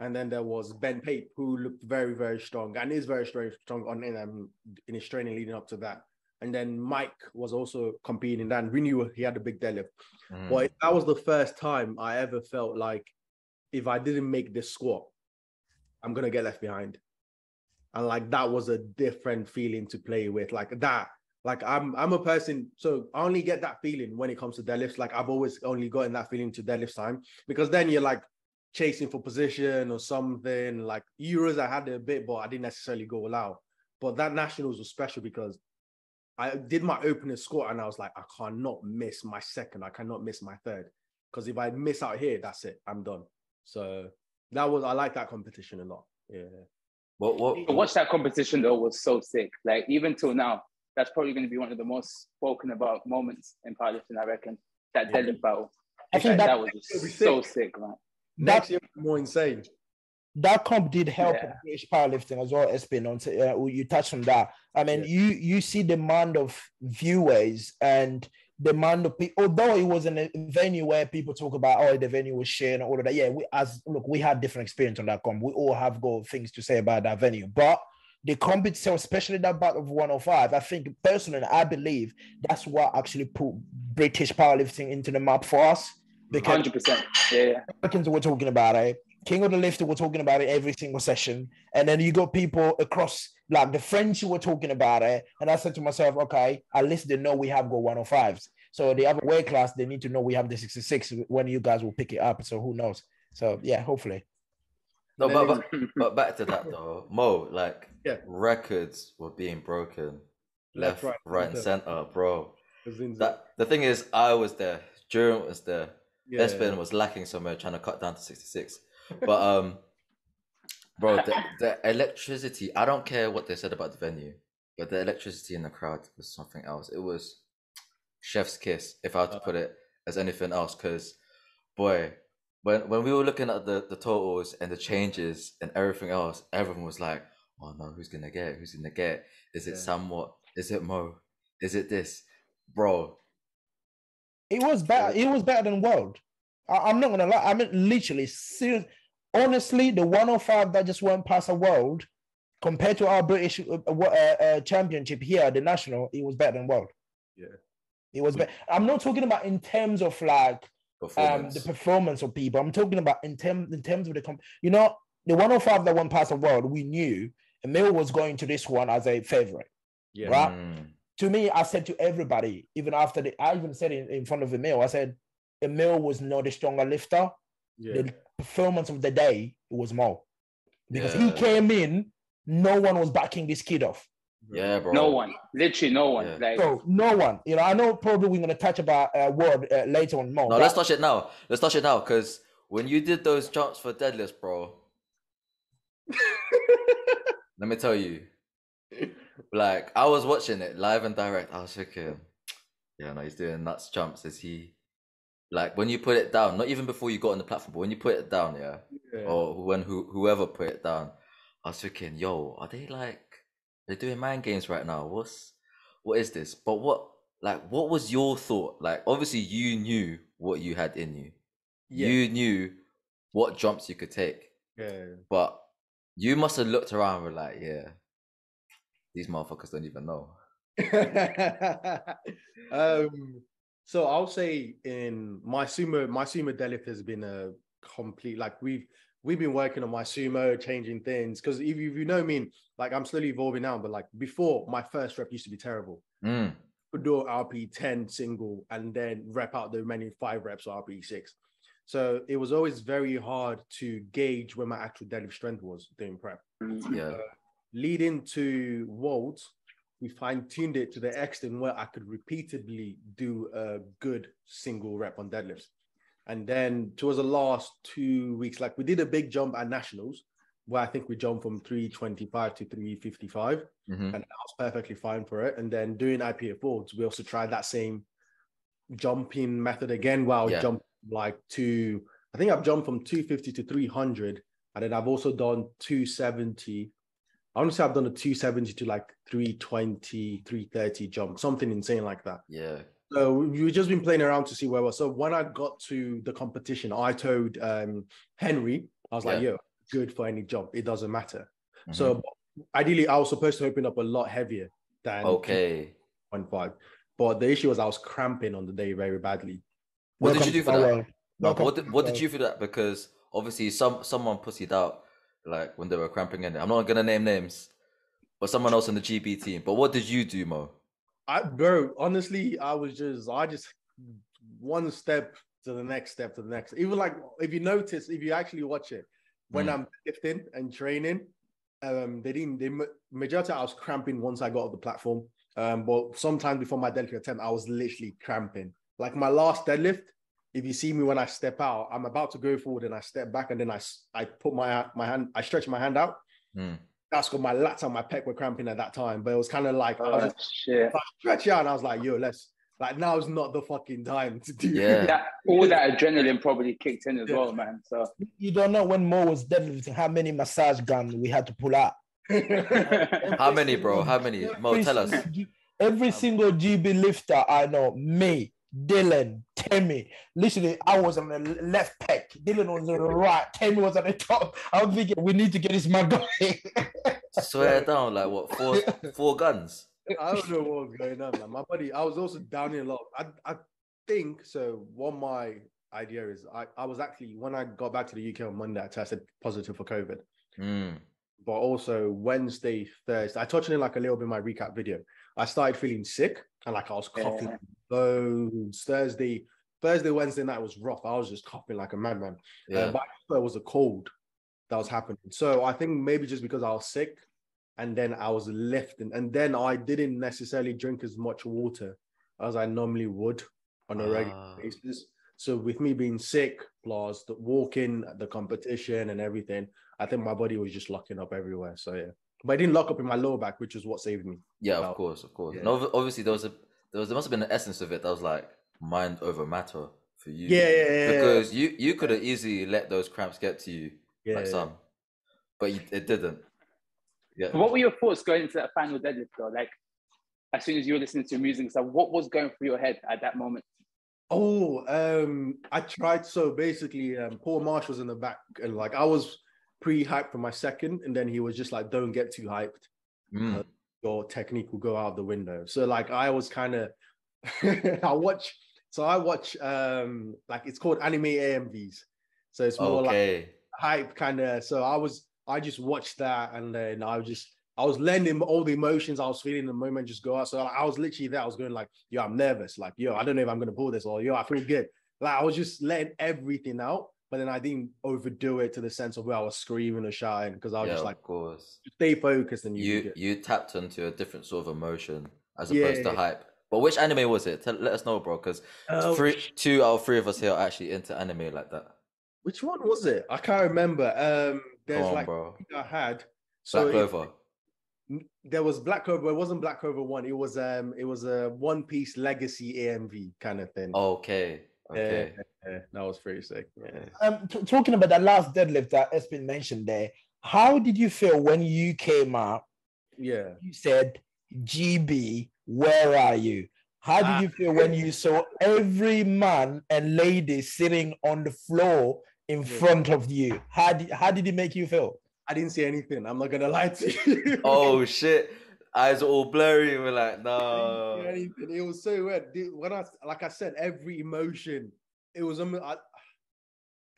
and then there was Ben Pape who looked very, very strong and is very strong, strong on in um in his training leading up to that. And then Mike was also competing in that. And we knew he had a big deadlift. Mm. But that was the first time I ever felt like if I didn't make this squat, I'm gonna get left behind. And like that was a different feeling to play with. Like that, like I'm I'm a person, so I only get that feeling when it comes to deadlifts. Like I've always only gotten that feeling to deadlift time because then you're like chasing for position or something. Like Euros, I had a bit, but I didn't necessarily go all out. But that nationals was special because I did my opening squat and I was like, I cannot miss my second. I cannot miss my third. Because if I miss out here, that's it. I'm done. So that was I like that competition a lot. Yeah. What what To watch that competition though was so sick. Like even till now, that's probably going to be one of the most spoken about moments in powerlifting. I reckon that Yeah. deadlift battle. I think Like, that that was It'll so sick. sick, man. Next year more insane. That comp did help Yeah. British powerlifting as well. Espin on uh, you touched on that. I mean, Yeah. you you see demand of viewers and demand of people. Although it was in a venue where people talk about oh the venue was sharing and all of that. Yeah, we as look we had different experience on that comp. We all have got things to say about that venue, but. The comp itself, especially that battle of 105, I think personally, I believe that's what actually put British powerlifting into the map for us. Because Hundred percent. Yeah, yeah. Americans were talking about it. King of the Lifter were talking about it every single session. And then you got people across, like the French who were talking about it. And I said to myself, okay, at least they know we have got 105s. So the other weight class, they need to know we have the 66 when you guys will pick it up. So who knows? So yeah, hopefully. no, but, but but back to that though, Mo. Like Yeah. records were being broken, left, Left, right, right, and center. center, bro. it was insane. That the thing is, I was there. Durance was there. yeah. Espen was lacking somewhere, trying to cut down to sixty six. But um, bro, the, the electricity. I don't care what they said about the venue, but the electricity in the crowd was something else. It was chef's kiss, if I had to put it as anything else. Because, boy, when when we were looking at the the totals and the changes and everything else, everyone was like, "Oh no, who's gonna get? it? Who's gonna get? it? Is it Yeah. somewhat? Is it Mo? Is it this, bro?" It was better. It was better than World. I, am not gonna lie. I mean, literally, serious. Honestly, the 105 that just went past a World compared to our British uh, uh, uh, championship here, at the national, it was better than World. Yeah. it was better. I'm not talking about in terms of like um the performance of people. I'm talking about in terms in terms of the comp. You know, the 105 that went past the World, we knew Emil was going to this one as a favorite yeah. right? Mm. to me, I said to everybody, even after the, I even said in, in front of Emil, I said, Emil was not a stronger lifter. Yeah. The performance of the day was Mo. Because he came in, no one was backing this kid off. Yeah, bro. No one, literally no one. Yeah. Like So no one, you know, I know probably we're gonna touch about uh, word uh, later on Mo. No, but let's touch it now. Let's touch it now, because when you did those jumps for deadlifts, bro, let me tell you, like I was watching it live and direct. I was thinking, yeah, no, he's doing nuts jumps. Is he like when you put it down? Not even before you got on the platform, but when you put it down, yeah, Yeah. or when who, whoever put it down, I was thinking, yo, are they like they're doing mind games right now? What's what is this? But what like what was your thought? Like obviously you knew what you had in you. Yeah. You knew what jumps you could take. yeah. But you must have looked around and were like, yeah, these motherfuckers don't even know. um, so I'll say in my sumo, my sumo deadlift has been a complete like we've we've been working on my sumo, changing things because if, you- if you know me, like I'm slowly evolving now. But like before, my first rep used to be terrible. Mm, Could do RPE ten single and then rep out the remaining five reps of RPE six. So it was always very hard to gauge where my actual deadlift strength was doing prep. yeah. leading to Worlds, we fine tuned it to the extent where I could repeatedly do a good single rep on deadlifts. And then towards the last two weeks, like we did a big jump at nationals, where I think we jumped from 325 to 355, Mhm. and I was perfectly fine for it. And then doing IPF Worlds, we also tried that same jumping method again, where I Yeah. jump like to, I think I've jumped from 250 to 300, and then I've also done 270. I want to say I've done a 270 to like 320, 330 jump, something insane like that. Yeah. So we- we've just been playing around to see where we're. So when I got to the competition, I told um, Henry, I was like, Yeah. "Yo, good for any jump. It doesn't matter." Mhm. So ideally, I was supposed to open up a lot heavier than okay. 2.5, but the issue was I was cramping on the day very badly. What did you do for my that? No, what did, what did you do for that? Because obviously some someone pussied out like when they were cramping in it. I'm not gonna name names, but someone else in the GB team. But what did you do, Mo? I, bro, honestly, I was just, I just one step to the next step to the next. Even like if you notice, if you actually watch it, when Mm. I'm lifting and training, um, they didn't. They ma- majority I was cramping once I got off the platform. Um, but sometime before my deadlift attempt, I was literally cramping. Like my last deadlift, if you see me when I step out, I'm about to go forward and I step back and then I, I put my my hand, I stretch my hand out. Mm. That's my lats and my pec were cramping at that time, but it was kind of like I was Oh, just shit. stretch out and I was like, yo, let's like now is not the fucking time to do Yeah. That, all that adrenaline probably kicked in as Yeah. well, man. So You don't know when Mo was deadlifting how many massage guns we had to pull out. How many, bro? How many? Mo, Every tell us. single G- Every single GB lifter I know, me, Dylan, Timmy. Literally, I was on the left pec. Dylan was on the right. Timmy was on the top. I was thinking, we need to get this man going. Swear down, like what? Four four guns. I don't know what was going on, man. My buddy, I was also down in a lot. I, I think so. What my idea is, I, I was actually when I got back to the UK on Monday, I tested positive for COVID. Mm. But also Wednesday, Thursday, I touched on it like a little bit in my recap video. I started feeling sick and like I was coughing Yeah. Loads. Thursday, Thursday, Wednesday night was rough. I was just coughing like a madman. Yeah. Uh, but it was a cold that was happening. So I think maybe just because I was sick and then I was lifting, and then I didn't necessarily drink as much water as I normally would on a regular Ah. basis. So with me being sick, plus the walking, the competition, and everything, I think my body was just locking up everywhere. So yeah, but I didn't lock up in my lower back, which is what saved me. Yeah, of course, of course. yeah. And ob- obviously there was a there was there must have been an essence of it that was like mind over matter for you. Yeah, yeah, yeah, Because you you could have easily let those cramps get to you, yeah. like yeah. some, but you, it didn't. Yeah. what were your thoughts going into that final deadlift though? Like as soon as you were listening to music and stuff, what was going through your head at that moment? Oh, um, I tried. So basically, um, Paul Marsh was in the back, and like I was pre-hyped for my second, and then he was just like, "Don't get too hyped. Mm. Your technique will go out the window." So like I was kind of, I watch. So I watch, um, like it's called anime AMVs. So it's more like hype kind of. So I was, I just watched that, and then I was just, I was letting all the emotions I was feeling in the moment just go out. So I was literally there. I was going like, yo, I'm nervous. Like, yo, I don't know if I'm gonna pull this, or yo, I feel good. Like I was just letting everything out, but then I didn't overdo it to the sense of where I was screaming or shouting because I was yeah, just like, of course. stay focused and you. You you tapped into a different sort of emotion as Yeah, opposed to yeah. hype. But which anime was it? Tell, let us know, bro. Because Oh, three, two out of three of us here are actually into anime like that. which one was it? I can't remember. Um, there's on, like bro. I had. So Black Clover. N- there was Black Clover. It wasn't Black Clover one. It was um, it was a One Piece Legacy AMV kind of thing. Okay. Okay. yeah, that was pretty sick. Yeah. um, t- talking about that last deadlift that has been mentioned there, how did you feel when you came out? yeah. You said, GB, where are you? How Ah. did you feel when you saw every man and lady sitting on the floor in Yeah. front of you? How did, how did it make you feel? I didn't see anything. I'm not gonna lie to you. Oh shit! Eyes all blurry. We're like, no. anything. It was so weird. Dude, When I, like I said, every emotion, it was um, I,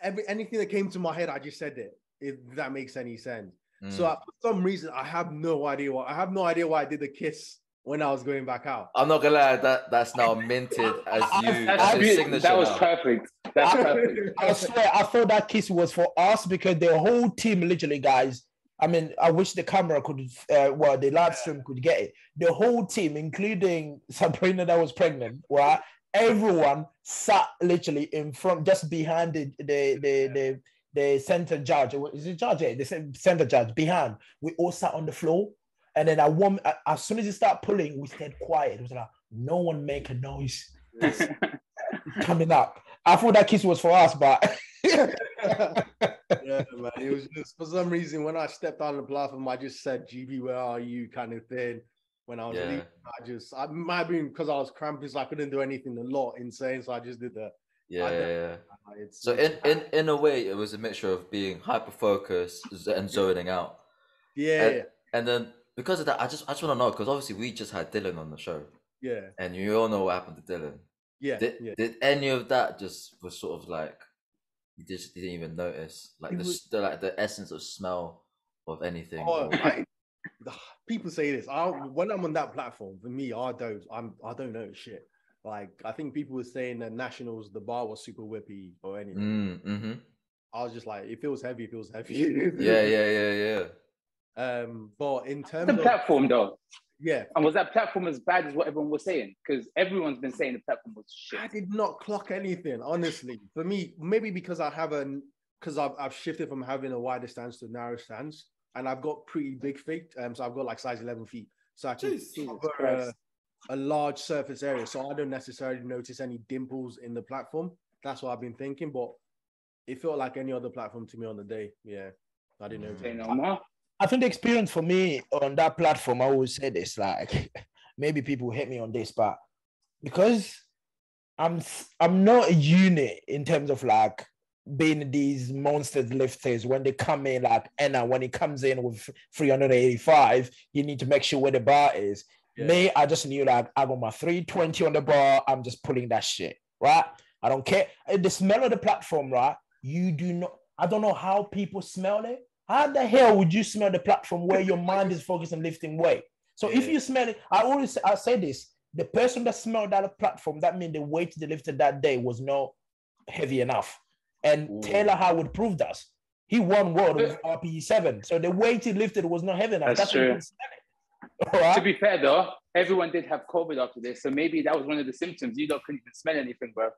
every anything that came to my head, I just said it. If that makes any sense. So Mm. I, for some reason, I have no idea why. I have no idea why I did the kiss when I was going back out. I'm not gonna lie. That that's now minted as you. That's As your signature. that was now. perfect. That's perfect. I swear, I thought that kiss was for us because the whole team, literally, guys, I mean, I wish the camera could, uh, well, the live stream could get it. The whole team, including Sabrina that was pregnant, right? Everyone sat literally in front, just behind the the the the, the center judge. Is it judge? Yeah, the center judge behind. We all sat on the floor, and then I one as soon as he started pulling, we stayed quiet. It was like no one make a noise. coming up. I thought that kiss was for us, but yeah, man. It was just for some reason when I stepped on the platform, I just said GB, where are you? kind of thing. When I was yeah. leaving, I just I might have been because I was cramping, so I couldn't do anything a lot insane. So I just did that. Yeah, yeah, yeah. It's, so in, in in a way, it was a mixture of being hyper focused and zoning out. Yeah, and, and then because of that, I just I just want to know because obviously we just had Dylan on the show. Yeah, and you all know what happened to Dylan. Yeah, did, yeah. did any of that just was sort of like you just didn't even notice like the, was, the like the essence of smell of anything. Oh, I, people say this. I when I'm on that platform, for me, I don't. I'm I don't know shit. Like I think people were saying that nationals, the bar was super whippy or anything. Mm, mm-hmm. I was just like, it feels heavy, it feels heavy. yeah, yeah, yeah, yeah. Um, but in terms the of platform though, yeah. And was that platform as bad as what everyone was saying? Because everyone's been saying the platform was shit. I did not clock anything, honestly. For me, maybe because I have a because I've, I've shifted from having a wider stance to a narrow stance, and I've got pretty big feet. Um, so I've got like size 11 feet, so I can cover a, a large surface area. So I don't necessarily notice any dimples in the platform. That's what I've been thinking, but it felt like any other platform to me on the day. Yeah, I didn't know. Say no more. I think the experience for me on that platform, I always say this, like maybe people hate me on this, but because I'm I'm not a unit in terms of like being these monsters lifters when they come in like Enna uh, when he comes in with 385 you need to make sure where the bar is. Yeah. me I just knew like I got my 320 on the bar I'm just pulling that shit right? I don't care. Uh, the smell of the platform right? You do not I don't know how people smell it how the hell would you smell the platform where your mind is focused on lifting weight? So yeah. if you smell it, I always I say this: the person that smelled that platform, that means the weight they lifted that day was not heavy enough. And Ooh. Taylor Howard proved us. He won world with RPE seven, so the weight he lifted was not heavy enough. That's, That's true. Right? To be fair though, everyone did have COVID after this, so maybe that was one of the symptoms. You don't couldn't even smell anything, bro.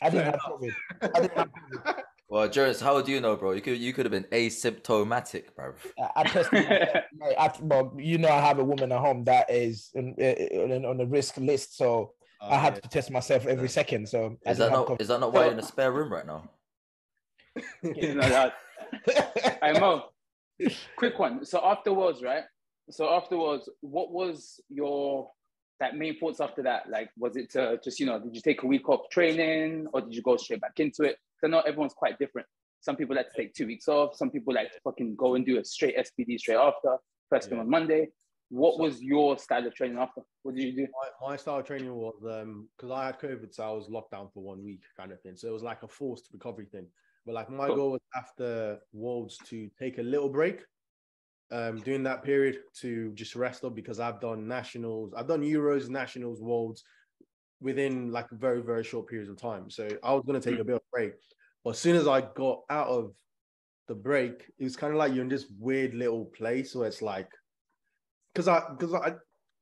I didn't have COVID. I didn't have COVID. Well, Jones, how do you know, bro? You could you could have been asymptomatic, bro. I, tested. I, well, you know, I have a woman at home that is in, in, on the risk list, so oh, I had yeah. to test myself every second. So is that not is that not why you're in a spare room right now? I know. Quick one. So afterwards, right? So afterwards, what was your like main thoughts after that? Like, was it to just you know, did you take a week off training, or did you go straight back into it? I know everyone's quite different. Some people like to take two weeks off. Some people like to fucking go and do a straight SBD straight after, first thing yeah. on Monday. What so, was your style of training after? What did you do? My, my style of training was because um, I had COVID, so I was locked down for one week, kind of thing. So it was like a forced recovery thing. But like my cool. goal was after Worlds to take a little break um, during that period to just rest up because I've done nationals, I've done Euros, nationals, Worlds, within like very very short periods of time. So I was going to take a bit of break, but as soon as I got out of the break, it was kind of like you're in this weird little place where it's like, because I because I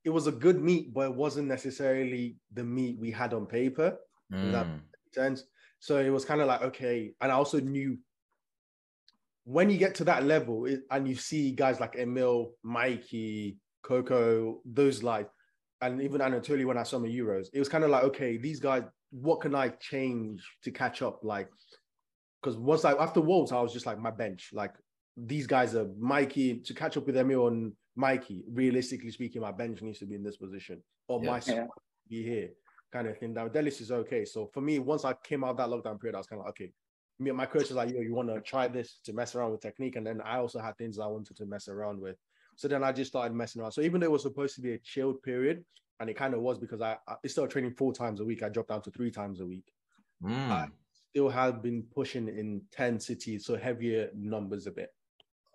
it was a good meet, but it wasn't necessarily the meet we had on paper. Mm. That sense. So it was kind of like okay, and I also knew when you get to that level and you see guys like Emil, Mikey, Coco, those like and even Anatoly when I saw my Euros, it was kind of like, okay, these guys, what can I change to catch up? Like, because once I after Worlds, I was just like my bench. Like these guys are Mikey to catch up with Emil and Mikey. Realistically speaking, my bench needs to be in this position, or yeah. my squad be here, kind of thing. Now Delis is okay. So for me, once I came out that lockdown period, I was kind of like, okay. Me, my coach was like, yo, you want to try this to mess around with technique, and then I also had things I wanted to mess around with. So then I just started messing around. So even though it was supposed to be a chilled period, and it kind of was because I, I instead of training four times a week, I dropped down to three times a week. Mm. I still have been pushing intensity, so heavier numbers a bit.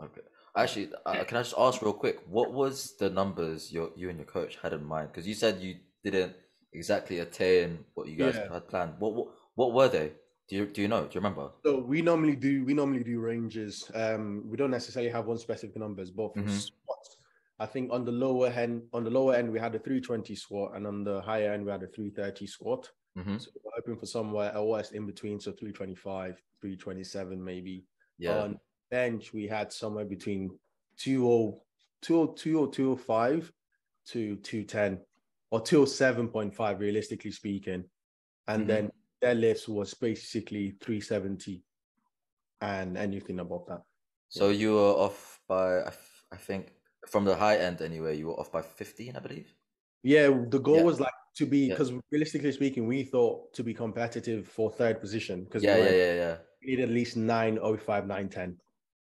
Okay. Actually, uh, can I just ask real quick, what was the numbers your you and your coach had in mind? Because you said you didn't exactly attain what you guys yeah. had planned. What, what what were they? Do you do you know? Do you remember? So we normally do we normally do ranges. Um, we don't necessarily have one specific numbers, but for Mhm. squats, I think on the lower end on the lower end we had a 320 squat, and on the higher end we had a 330 squat. hmm So we're hoping for somewhere else in between, so 325, 327 maybe. Yeah. On bench we had somewhere between 20, 202 or 205 to 210 or 207.5 realistically speaking. And Mhm. then deadlifts was basically 370 and anything above that. So you were off by I, f- I think from the high end anyway. You were off by fifteen, I believe. Yeah, the goal Yeah. was like to be Yeah. because realistically speaking, we thought to be competitive for third position because Yeah, we yeah, yeah, yeah. we needed at least 905, 910.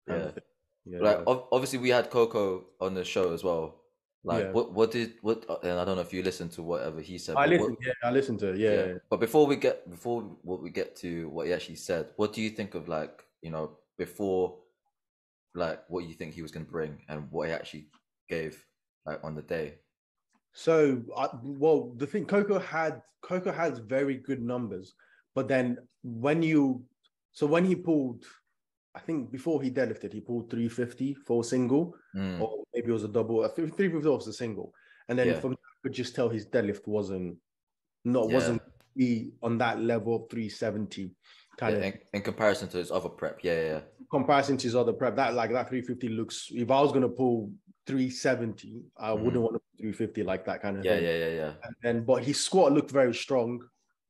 kind Yeah. Yeah. Like ob- obviously we had Coco on the show as well. Like Yeah. what what did what uh, and I don't know if you listened to whatever he said. I but what- listened, yeah, I listened to it. Yeah. yeah. But before we get before what we get to what he actually said, what do you think of like you know before like what you think he was gonna bring and what he actually gave like on the day? So, I, well, the thing Coco had Coco has very good numbers, but then when you so when he pulled, I think before he deadlifted, he pulled 350 for a single, Mm, or maybe it was a double. 350 was a single, and then Yeah. from I could just tell his deadlift wasn't not Yeah. wasn't be on that level of 370 kind yeah, of in, in comparison to his other prep, yeah, yeah, comparison to his other prep. That like that 350 looks. If I was gonna pull 370, I Mhm. wouldn't want to 350 like that kind of yeah, thing. yeah, yeah, yeah. And then, but his squat looked very strong.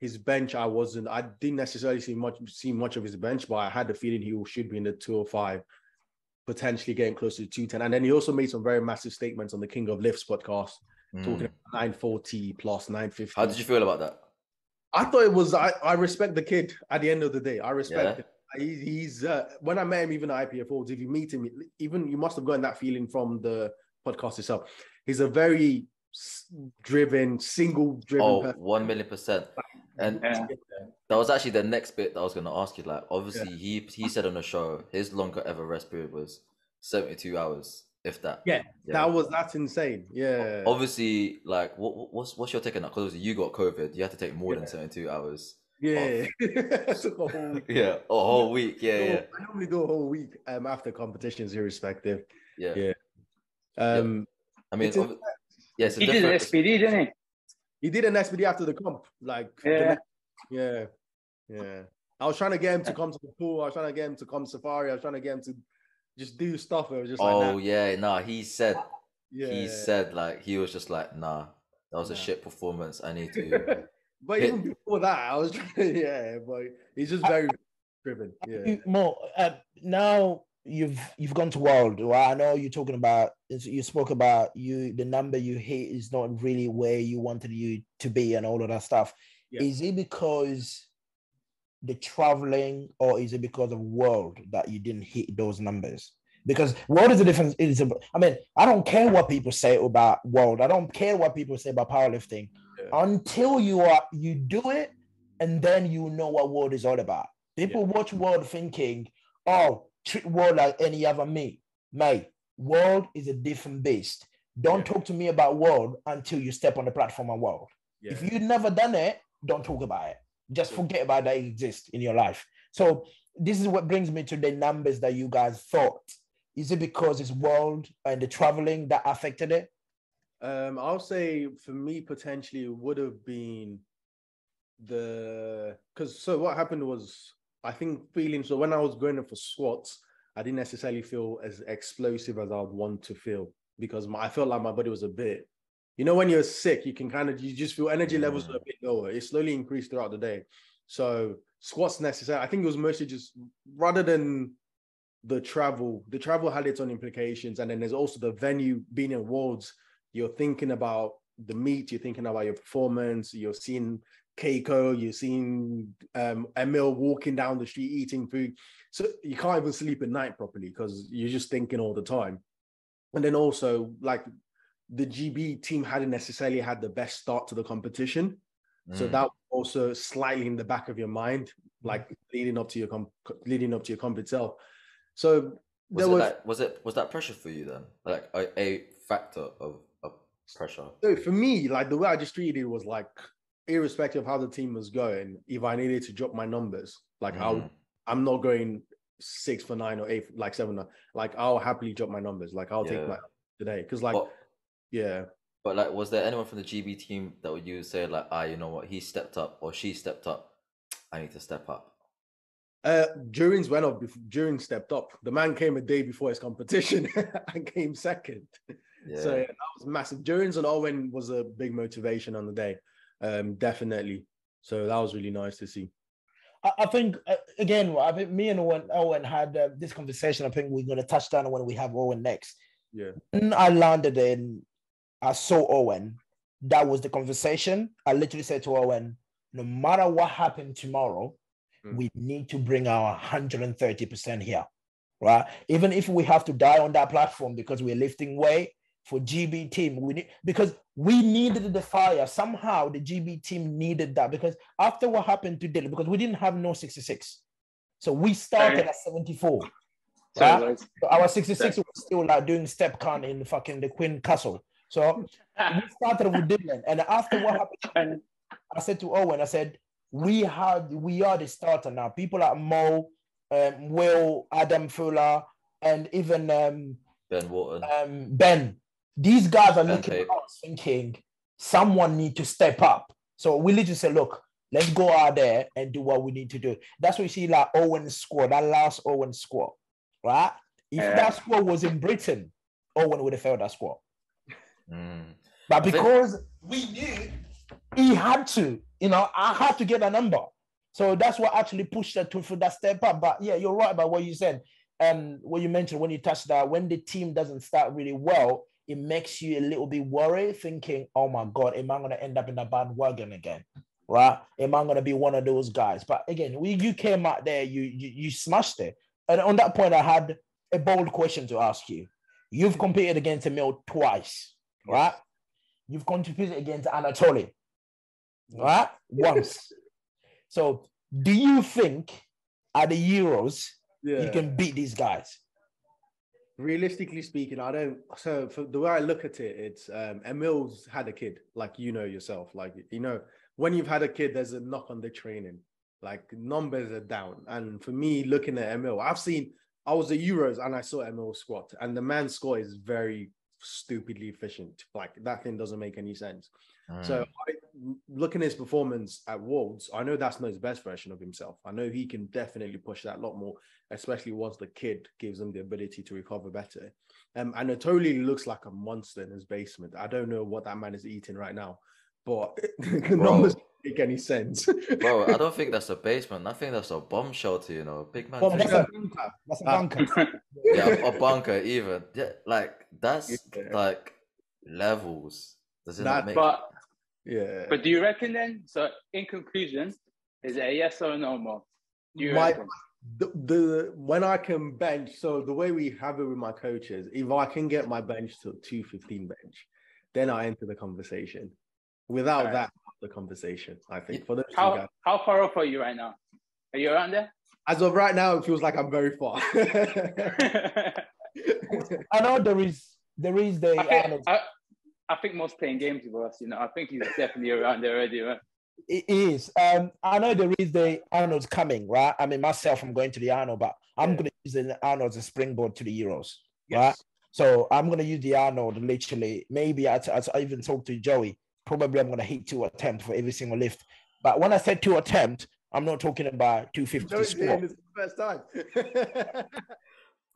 His bench, I wasn't. I didn't necessarily see much see much of his bench, but I had the feeling he should be in the 205, potentially getting closer to 210. And then he also made some very massive statements on the King of Lifts podcast, talking Mm. about 940 plus 950. How did you feel about that? I thought it was. I, I respect the kid. At the end of the day, I respect Yeah. He, he's uh, when I met him, even at IPF Worlds, if you meet him, even you must have gotten that feeling from the podcast itself. He's a very s- driven, single driven Oh, person. one million percent. And Yeah. that was actually the next bit that I was going to ask you. Like, obviously, he he said on the show his longer ever rest period was seventy two hours, if that. Yeah, That was that's insane. Yeah. obviously like what what- what's what's your take on that? Because you got COVID, you had to take more than seventy two hours. yeah. Took a whole week. Yeah, a whole week. Yeah, yeah, I normally do a whole week um, after competitions, irrespective. yeah. Yeah. Um, I mean, It's in- obvi- yeah, it's He did an. SBD, didn't he? He did an SBD after the comp, like Yeah. next- yeah, yeah. I was trying to get him to come to the pool. I was trying to get him to come safari. I was trying to get him to just do stuff. It was just like, Oh nah, yeah, nah. He said yeah. he said like he was just like nah. That was a shit performance. I need to. but hit- even before that, I was trying. Yeah, but he's just very driven. Yeah, More uh, now you've you've gone to world. Well, I know you're talking about. You spoke about you. The number you hit is not really where you wanted you to be, and all of that stuff. Yeah. Is it because the traveling, or is it because of world that you didn't hit those numbers? Because what is the difference? It is. I mean, I don't care what people say about world. I don't care what people say about powerlifting Yeah. until you are you do it, and then you know what world is all about. People watch world thinking, "Oh, treat world like any other me. Mate, world is a different beast. Don't Yeah. talk to me about world until you step on the platform of world. yeah. If you've never done it, don't talk about it. Just forget about that it exists in your life. So this is what brings me to the numbers that you guys thought. Is it because it's world and the traveling that affected it? Um, I'll say for me potentially it would have been the because so what happened was I think feeling so when I was going in for squats, I didn't necessarily feel as explosive as I would want to feel because my, I felt like my body was a bit, you know, when you're sick, you can kind of you just feel energy levels are a bit lower. It slowly increased throughout the day. So squats necessary. I think it was mostly just rather than the travel, the travel had its own implications, and then there's also the venue being in Worlds you're thinking about the meet, you're thinking about your performance, you're seeing Keiko, you've seen um, Emil walking down the street eating food. So you can't even sleep at night properly because you're just thinking all the time. And then also, like the GB team hadn't necessarily had the best start to the competition. So Mm. that was also slightly in the back of your mind, like leading up to your comp, leading up to your comp itself. So was there it was like, was it was that pressure for you then? Like a, a factor of, of pressure. So for me, like the way I just treated it was like irrespective of how the team was going, if I needed to drop my numbers, like I would, Mm. I'm not going six for nine or eight, like seven. Like I'll happily drop my numbers. Like I'll take Yeah. my today because like But, yeah, but like, was there anyone from the GB team that would you say like, ah, you know what, he stepped up or she stepped up? I need to step up. Uh, Durance went up. Before, Durance stepped up. The man came a day before his competition and came second. Yeah. So yeah, that was massive. Durance and Owen was a big motivation on the day, um, definitely. So that was really nice to see. I, I think uh, again, I think me and Owen, Owen had uh, this conversation. I think we're going to touch down on when we have Owen next. Yeah, When I landed in, I saw Owen. That was the conversation. I literally said to Owen, no matter what happened tomorrow, Mm. we need to bring our 130% here, right? Even if we have to die on that platform because we're lifting weight for GB team, we need because we needed the fire. Somehow the GB team needed that because after what happened to Dylan, because we didn't have no 66. So we started Sorry. at 74. Sorry, right? guys. So our 66 was still like doing step count in fucking the Queen Castle. So we started with Dylan. And after what happened, I said to Owen, I said, we had we are the starter now. People like Mo, um, Will, Adam Fuller, and even um, Ben Wharton. um, Ben. These guys are looking at us thinking someone need to step up. So we literally said, look, let's go out there and do what we need to do. That's what you see like Owen squad, that last Owen squad, right? If Yeah. that squad was in Britain, Owen would have failed that squad. Mm. But I think- because we knew he had to, you know, I had to get a number. So that's what actually pushed her to for that step up. But yeah, you're right about what you said. And what you mentioned when you touched that, when the team doesn't start really well, it makes you a little bit worried, thinking, oh my God, am I going to end up in a bandwagon again? Right? Am I going to be one of those guys? But again, we, you came out there, you, you you smashed it. And on that point, I had a bold question to ask you. You've competed against Emil twice, right? You've competed against Anatoly, right? Once. so, do you think at the Euros yeah. you can beat these guys? Realistically speaking, I don't. So for the way I look at it, it's um, Emil's had a kid, like you know yourself. Like you know, when you've had a kid, there's a knock on the training. Like numbers are down, and for me, looking at Emil, I've seen. I was at Euros and I saw Emil squat, and the man's score is very stupidly efficient. Like that thing doesn't make any sense. So Mm. I, looking at his performance at Worlds, I know that's not his best version of himself. I know he can definitely push that a lot more, especially once the kid gives him the ability to recover better. Um, and Anatoly looks like a monster in his basement. I don't know what that man is eating right now, but the numbers make any sense. Bro, I don't think that's a basement. I think that's a bomb shelter, you know. Big man. Bomb That's a bunker. That's a Ah. bunker. yeah, a bunker even. Yeah, like that's Yeah. like levels. Does it That- not make but yeah. but do you reckon then? So in conclusion, is it a yes or a no more? Do you My- reckon? the, the when I can bench, so the way we have it with my coaches, if I can get my bench to 215 bench, then I enter the conversation. Without Alright. that, the conversation, I think. For those How guys. how far off are you right now? Are you around there? As of right now, it feels like I'm very far. I know there is there is the I think, Arnold. I, I think most playing games with us, you know. I think he's definitely around there already, right? It is. Um, I know there is the Arnold's coming, right? I mean, myself, I'm going to the Arnold, but I'm Yeah. going to use the Arnold as a springboard to the Euros, Yes. right? So I'm going to use the Arnold literally. Maybe I, I, I even talked to Joey. Probably I'm going to hit two attempts for every single lift. But when I said two attempt, I'm not talking about 250 Joey's squat. saying this is the first time.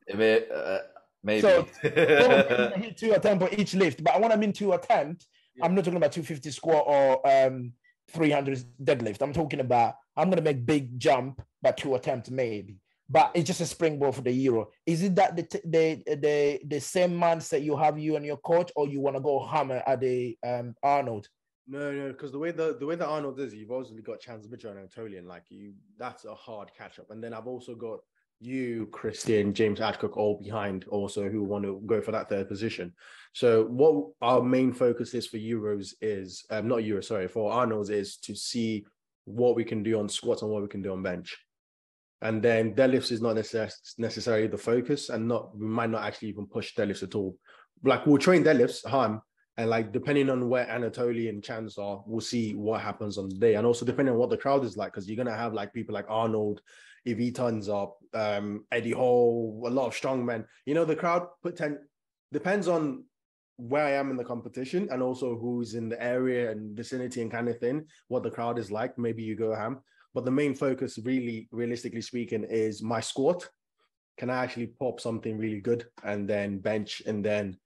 it may, uh, maybe? So, I'm hit two attempt for each lift. But when I mean two attempt, Yeah. I'm not talking about 250 squat or um 300 deadlift. I'm talking about I'm gonna make big jump, but two attempts maybe. But it's just a springboard for the euro. Is it that the the the the same mindset you have you and your coach, or you want to go hammer at the um Arnold? No, no, because the way the the way that Arnold is, you've obviously got Chance Mitchell and Anatolian. Like you, that's a hard catch up. And then I've also got you, Christian, James Adcock, all behind, also who want to go for that third position. So what our main focus is for Euros is um, not Euros, sorry, for Arnold's is to see what we can do on squats and what we can do on bench. And then deadlifts is not necess- necessarily the focus, and not we might not actually even push deadlifts at all. Like we'll train deadlifts, harm, And like depending on where Anatoly and Chance are, we'll see what happens on the day. And also depending on what the crowd is like, because you're gonna have like people like Arnold, if he turns up, um, Eddie Hall, a lot of strong men. You know, the crowd pretend depends on where I am in the competition and also who's in the area and vicinity and kind of thing, what the crowd is like. Maybe you go ham. But the main focus, really, realistically speaking, is my squat. Can I actually pop something really good and then bench and then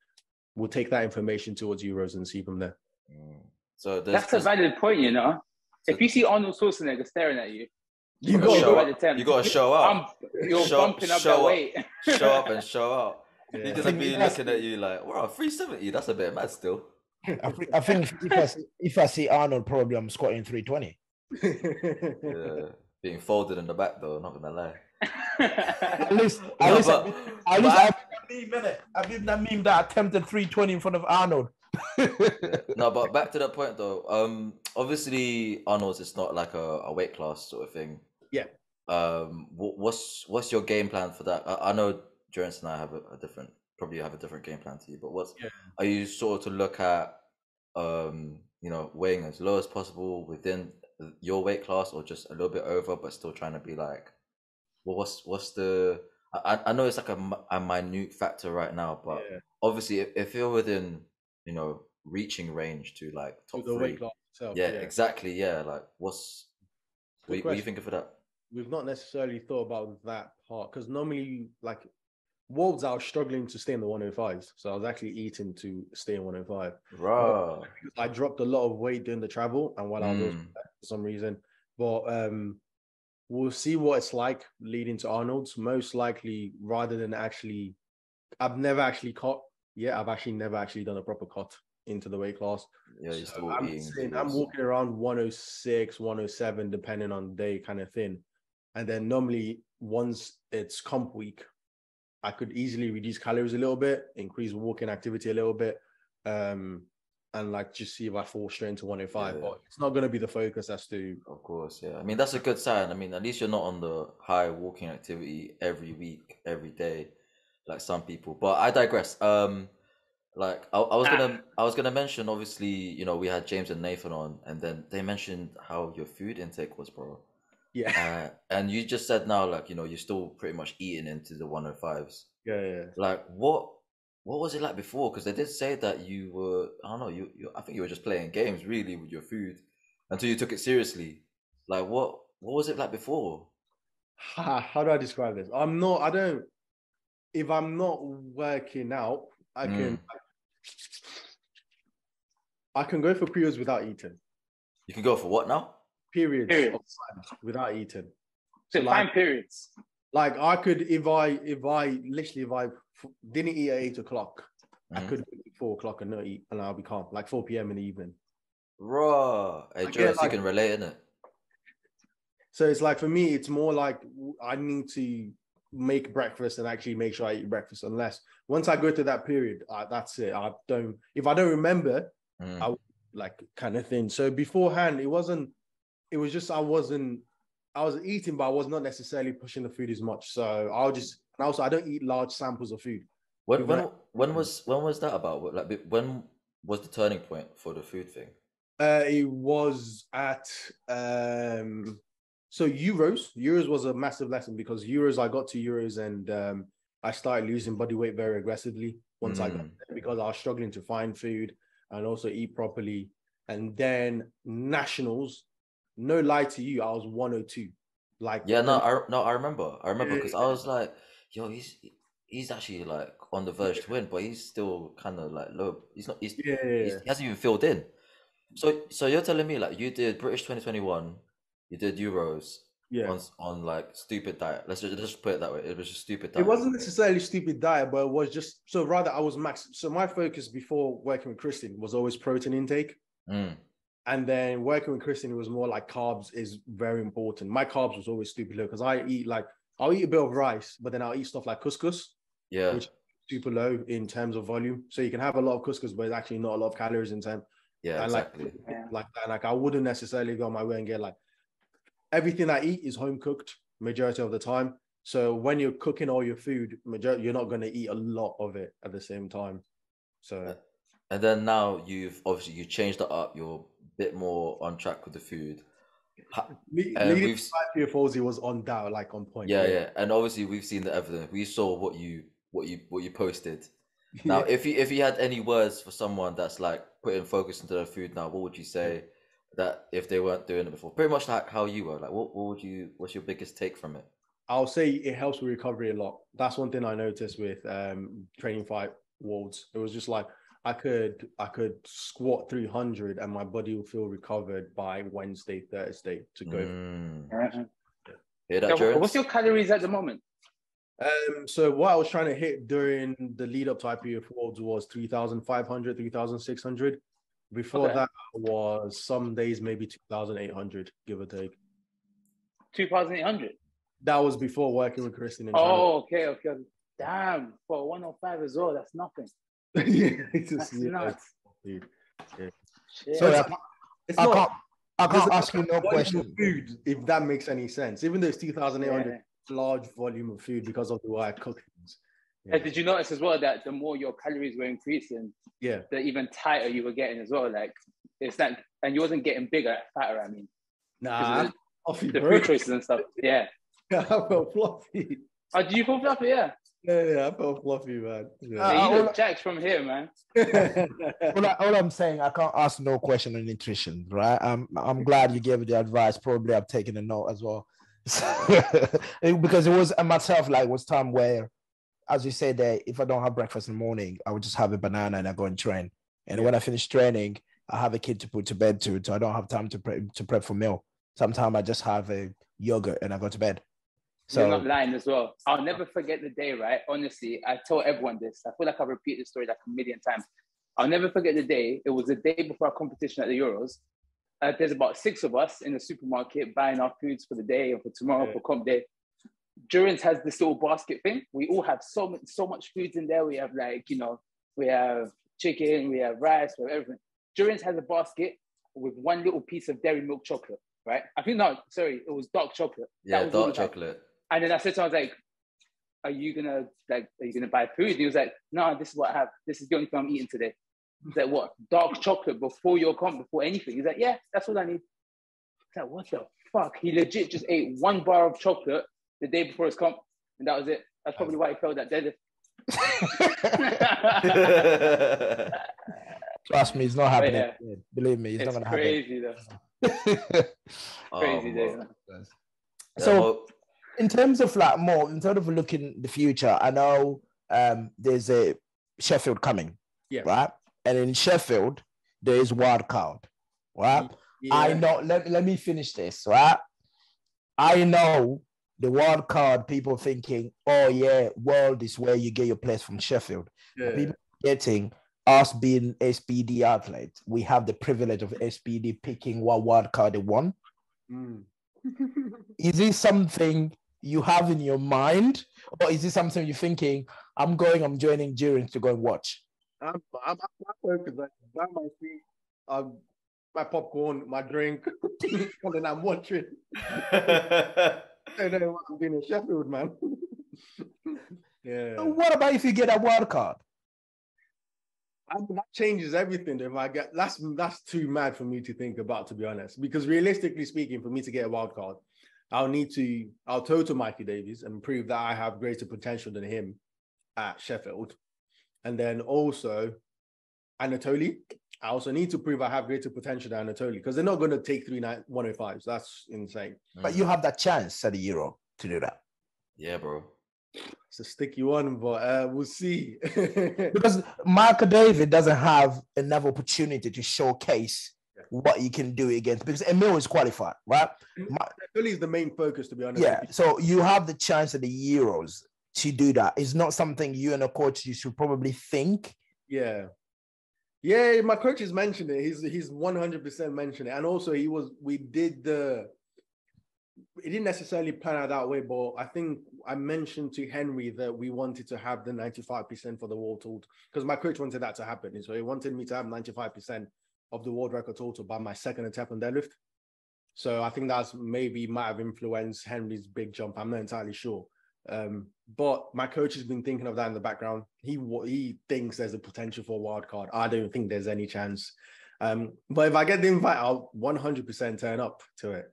we'll take that information towards Euros and see from there. Mm. So there's, That's a valid point, you know. If you see Arnold Schwarzenegger staring at you, You gotta got show up. at. You gotta show up. I'm, you're Show- bumping up show that up. weight. show up and show out. Yeah. He's gonna be looking at you like, wow, 370, that's a bit mad still. I think, I think if, I see, if I see Arnold, probably I'm squatting 320. Yeah. Being folded in the back though, not gonna lie. At least, at No, least, but- at least I- I, I meme, innit? I meme that meme that attempted 320 in front of Arnold. no, but back to that point though. Um, obviously Arnold's it's not like a, a weight class sort of thing. Yeah. Um, wh- what's what's your game plan for that? I, I know Durance and I have a, a different, probably have a different game plan to you. But what's Yeah. are you sort of to look at, um, you know, weighing as low as possible within your weight class, or just a little bit over, but still trying to be like, well, what's what's the? I, I- know it's like a, a minute factor right now, but Yeah. obviously if, if you're within you know reaching range to like To top the three itself. yeah, exactly yeah like what's what, what are you thinking for that We've not necessarily thought about that part because normally, like, Worlds, I was struggling to stay in the 105s. So I was actually eating to stay in 105. right I dropped a lot of weight during the travel and while I was Mm. there for some reason. But um we'll see what it's like leading to Arnold's. Most likely, rather than actually, I've never actually caught. Yeah, I've actually never actually done a proper cut into the weight class. yeah So I'm, saying, I'm walking around 106, 107, depending on the day, kind of thing. And then normally, once it's comp week, I could easily reduce calories a little bit, increase walking activity a little bit, um, and like just see if I fall straight into 105. Yeah. But it's not going to be the focus as to of course yeah. I mean that's a good sign. I mean at least you're not on the high walking activity every week every day like some people. But i digress. Um like I, I was gonna i was gonna mention obviously you know we had james and nathan on and then they mentioned how your food intake was bro yeah, uh, and you just said now like you know you're still pretty much eating into the 105s yeah, yeah. like what what was it like before because they did say that you were i don't know you, you i think you were just playing games really with your food until you took it seriously like what what was it like before How do I describe this? I'm not. I don't. If I'm not working out, I can. I can go for periods without eating. you can go for what now Periods, Periods. of time without eating. So So, time periods. Like I could, if I, if I literally, if I didn't eat at eight o'clock, I Mhm. could eat four o'clock and not eat, and I'll be calm. Like four p.m. in the evening. raw hey I like- you can relate in it So it's like for me, it's more like I need to make breakfast and actually make sure I eat breakfast. Unless once I go to that period, I, that's it. I don't. If I don't remember, Mm. I- like kind of thing. So beforehand, it wasn't. It was just I wasn't. I was eating, but I was not necessarily pushing the food as much. So I'll just. And also, I don't eat large samples of food. when when when was when was that about like when was the turning point for the food thing Uh, it was at um. So Euros, Euros was a massive lesson because Euros, I got to Euros and um, I started losing body weight very aggressively once I got Mm. there because I was struggling to find food and also eat properly. And then nationals, no lie to you, I was 102. Like yeah no i no i remember i remember because i was like yo he's he's actually like on the verge to win but he's still kind of like low he's not he's yeah, yeah, He's- he hasn't even filled in. So, so you're telling me like you did British 2021, you did Euros yeah. on on like stupid diet. Let's just, just put it that way. It was just stupid diet. It wasn't necessarily stupid diet, but it was just so rather I was max. So my focus before working with Christian was always protein intake. Mm, And then working with Christian, it was more like carbs is very important. My carbs was always stupid low because I eat like I'll eat a bit of rice, but then I'll eat stuff like couscous, yeah, which super low in terms of volume. So you can have a lot of couscous, but it's actually not a lot of calories in terms yeah, and like exactly. Yeah. like that. Like I wouldn't necessarily go my way and get like everything I eat is home cooked majority of the time. So when you're cooking all your food, majority you're not going to eat a lot of it at the same time. So uh, And then now you've obviously you changed it up. You're bit more on track with the food. Le- Uh, leading five Fozi was on that, like on point. yeah, yeah, and obviously we've seen the evidence. We saw what you what you what you posted. Now, Yeah. if you if you had any words for someone that's like putting focus into their food now, what would you say that if they weren't doing it before? Pretty much like how you were. Like, what what would you? What's your biggest take from it? I'll say it helps with recovery a lot. That's one thing I noticed with um, training fight wards. It was just like I could I could squat 300 and my body will feel recovered by Wednesday, Thursday to go. Mm. Uh-huh. Hear that, So what's your calories at the moment? Um, so what I was trying to hit during the lead up to IPF worlds was 3,500, 3,600. Before Okay. that was some days maybe 2,800, give or take. 2,800. That was before working with Christian. and Shannon. Oh, okay, okay. Damn, for 105 as well, that's nothing. yeah, it's just, That's yeah, nuts. dude. Shit. So Sorry, I it's, can't, it's I not can't, I can't ask you no volume question. Food, if that makes any sense, even though it's 2,800, Yeah. large volume of food because of the way I cook things. Uh, Did you notice as well that the more your calories were increasing, Yeah. the even tighter you were getting as well? Like it's like, and you wasn't getting bigger, fatter. I mean, Nah, Because I'm fluffy, the bro. food choices and stuff. Yeah. I felt fluffy. Oh, do you feel fluffy? Yeah. Yeah, yeah, I felt fluffy, man. yeah Uh, you all- look jacked from here, man. Yeah. all, I, all I'm saying, I can't ask no question on nutrition, right? I'm I'm glad you gave the advice. Probably I've taken a note as well, because it was myself. Like was time where, as you said, that if I don't have breakfast in the morning, I would just have a banana and I go and train. And Yeah. when I finish training, I have a kid to put to bed to, so I don't have time to prep to prep for meal. Sometimes I just have a yogurt and I go to bed. You're So not lying as well. I'll never forget the day, right? Honestly, I told everyone this. I feel like I've repeated the story like a million times. I'll never forget the day. It was the day before our competition at the Euros. Uh, there's about six of us in the supermarket buying our foods for the day or for tomorrow Yeah. for comp day. Durance has this little basket thing. We all have so much, so much foods in there. We have like, you know, we have chicken, we have rice, we have everything. Durance has a basket with one little piece of dairy milk chocolate, right? I think no, sorry, it was dark chocolate. Yeah, dark chocolate. had. Chocolate. And then I said to him, I was like, are you gonna like are you gonna buy food? And he was like, no, this is what I have. This is the only thing I'm eating today. He's like, what? Dark chocolate before your comp, before anything. He's like, yeah, that's all I need. He's like, what the fuck? He legit just ate one bar of chocolate the day before his comp, and that was it. That's probably why he felt that dead. trust me, it's not happening. yeah. Believe me, it's, it's not gonna crazy though. happen. Crazy Um, day. well, man. yeah, So- well, in terms of like more in terms of looking the future i know um there's a sheffield coming Yeah. right? And in sheffield there is wild card right? I know let, let me finish this right? I know the wild card people thinking oh yeah world is where you get your place from sheffield. Yeah. people getting us being SBD athletes. We have the privilege of SBD picking what wild card they want. Mm. is this something you have in your mind or is it something you're thinking i'm going i'm joining Durance to go and watch I'm, I'm, I'm focused. Like, buy my feet, um, my popcorn, my drink, and then I'm watching. And then I'm being in Sheffield, man. yeah. So what about if you get a wild card I mean, that changes everything. If I get that's that's too mad for me to think about, to be honest. Because realistically speaking, for me to get a wild card, I'll need to I'll total Mikey Davies and prove that I have greater potential than him at Sheffield, and then also Anatoly. I also need to prove I have greater potential than Anatoly because they're not going to take three nine one hundred fives. That's insane. but you have that chance at the euro to do that yeah, bro. It's a sticky one, but uh, we'll see. because Mark David doesn't have enough opportunity to showcase what he can do against because Emil is qualified right mm-hmm. Ma- Anatoly is the main focus, to be honest. yeah so you have the chance at the euros to do that it's not something you and a coach you should probably think Yeah. Yeah, my coach has mentioned it. He's he's 100% mentioned it. And also he was we did the it didn't necessarily plan out that way, but I think I mentioned to Henry that we wanted to have the 95% for the world total because my coach wanted that to happen. So he wanted me to have 95% of the world record total by my second attempt on deadlift. So I think that's maybe might have influenced Henry's big jump. I'm not entirely sure. Um, but my coach has been thinking of that in the background. He he thinks there's a potential for a wild card. I don't think there's any chance. Um, but if I get the invite, I'll 100% turn up to it.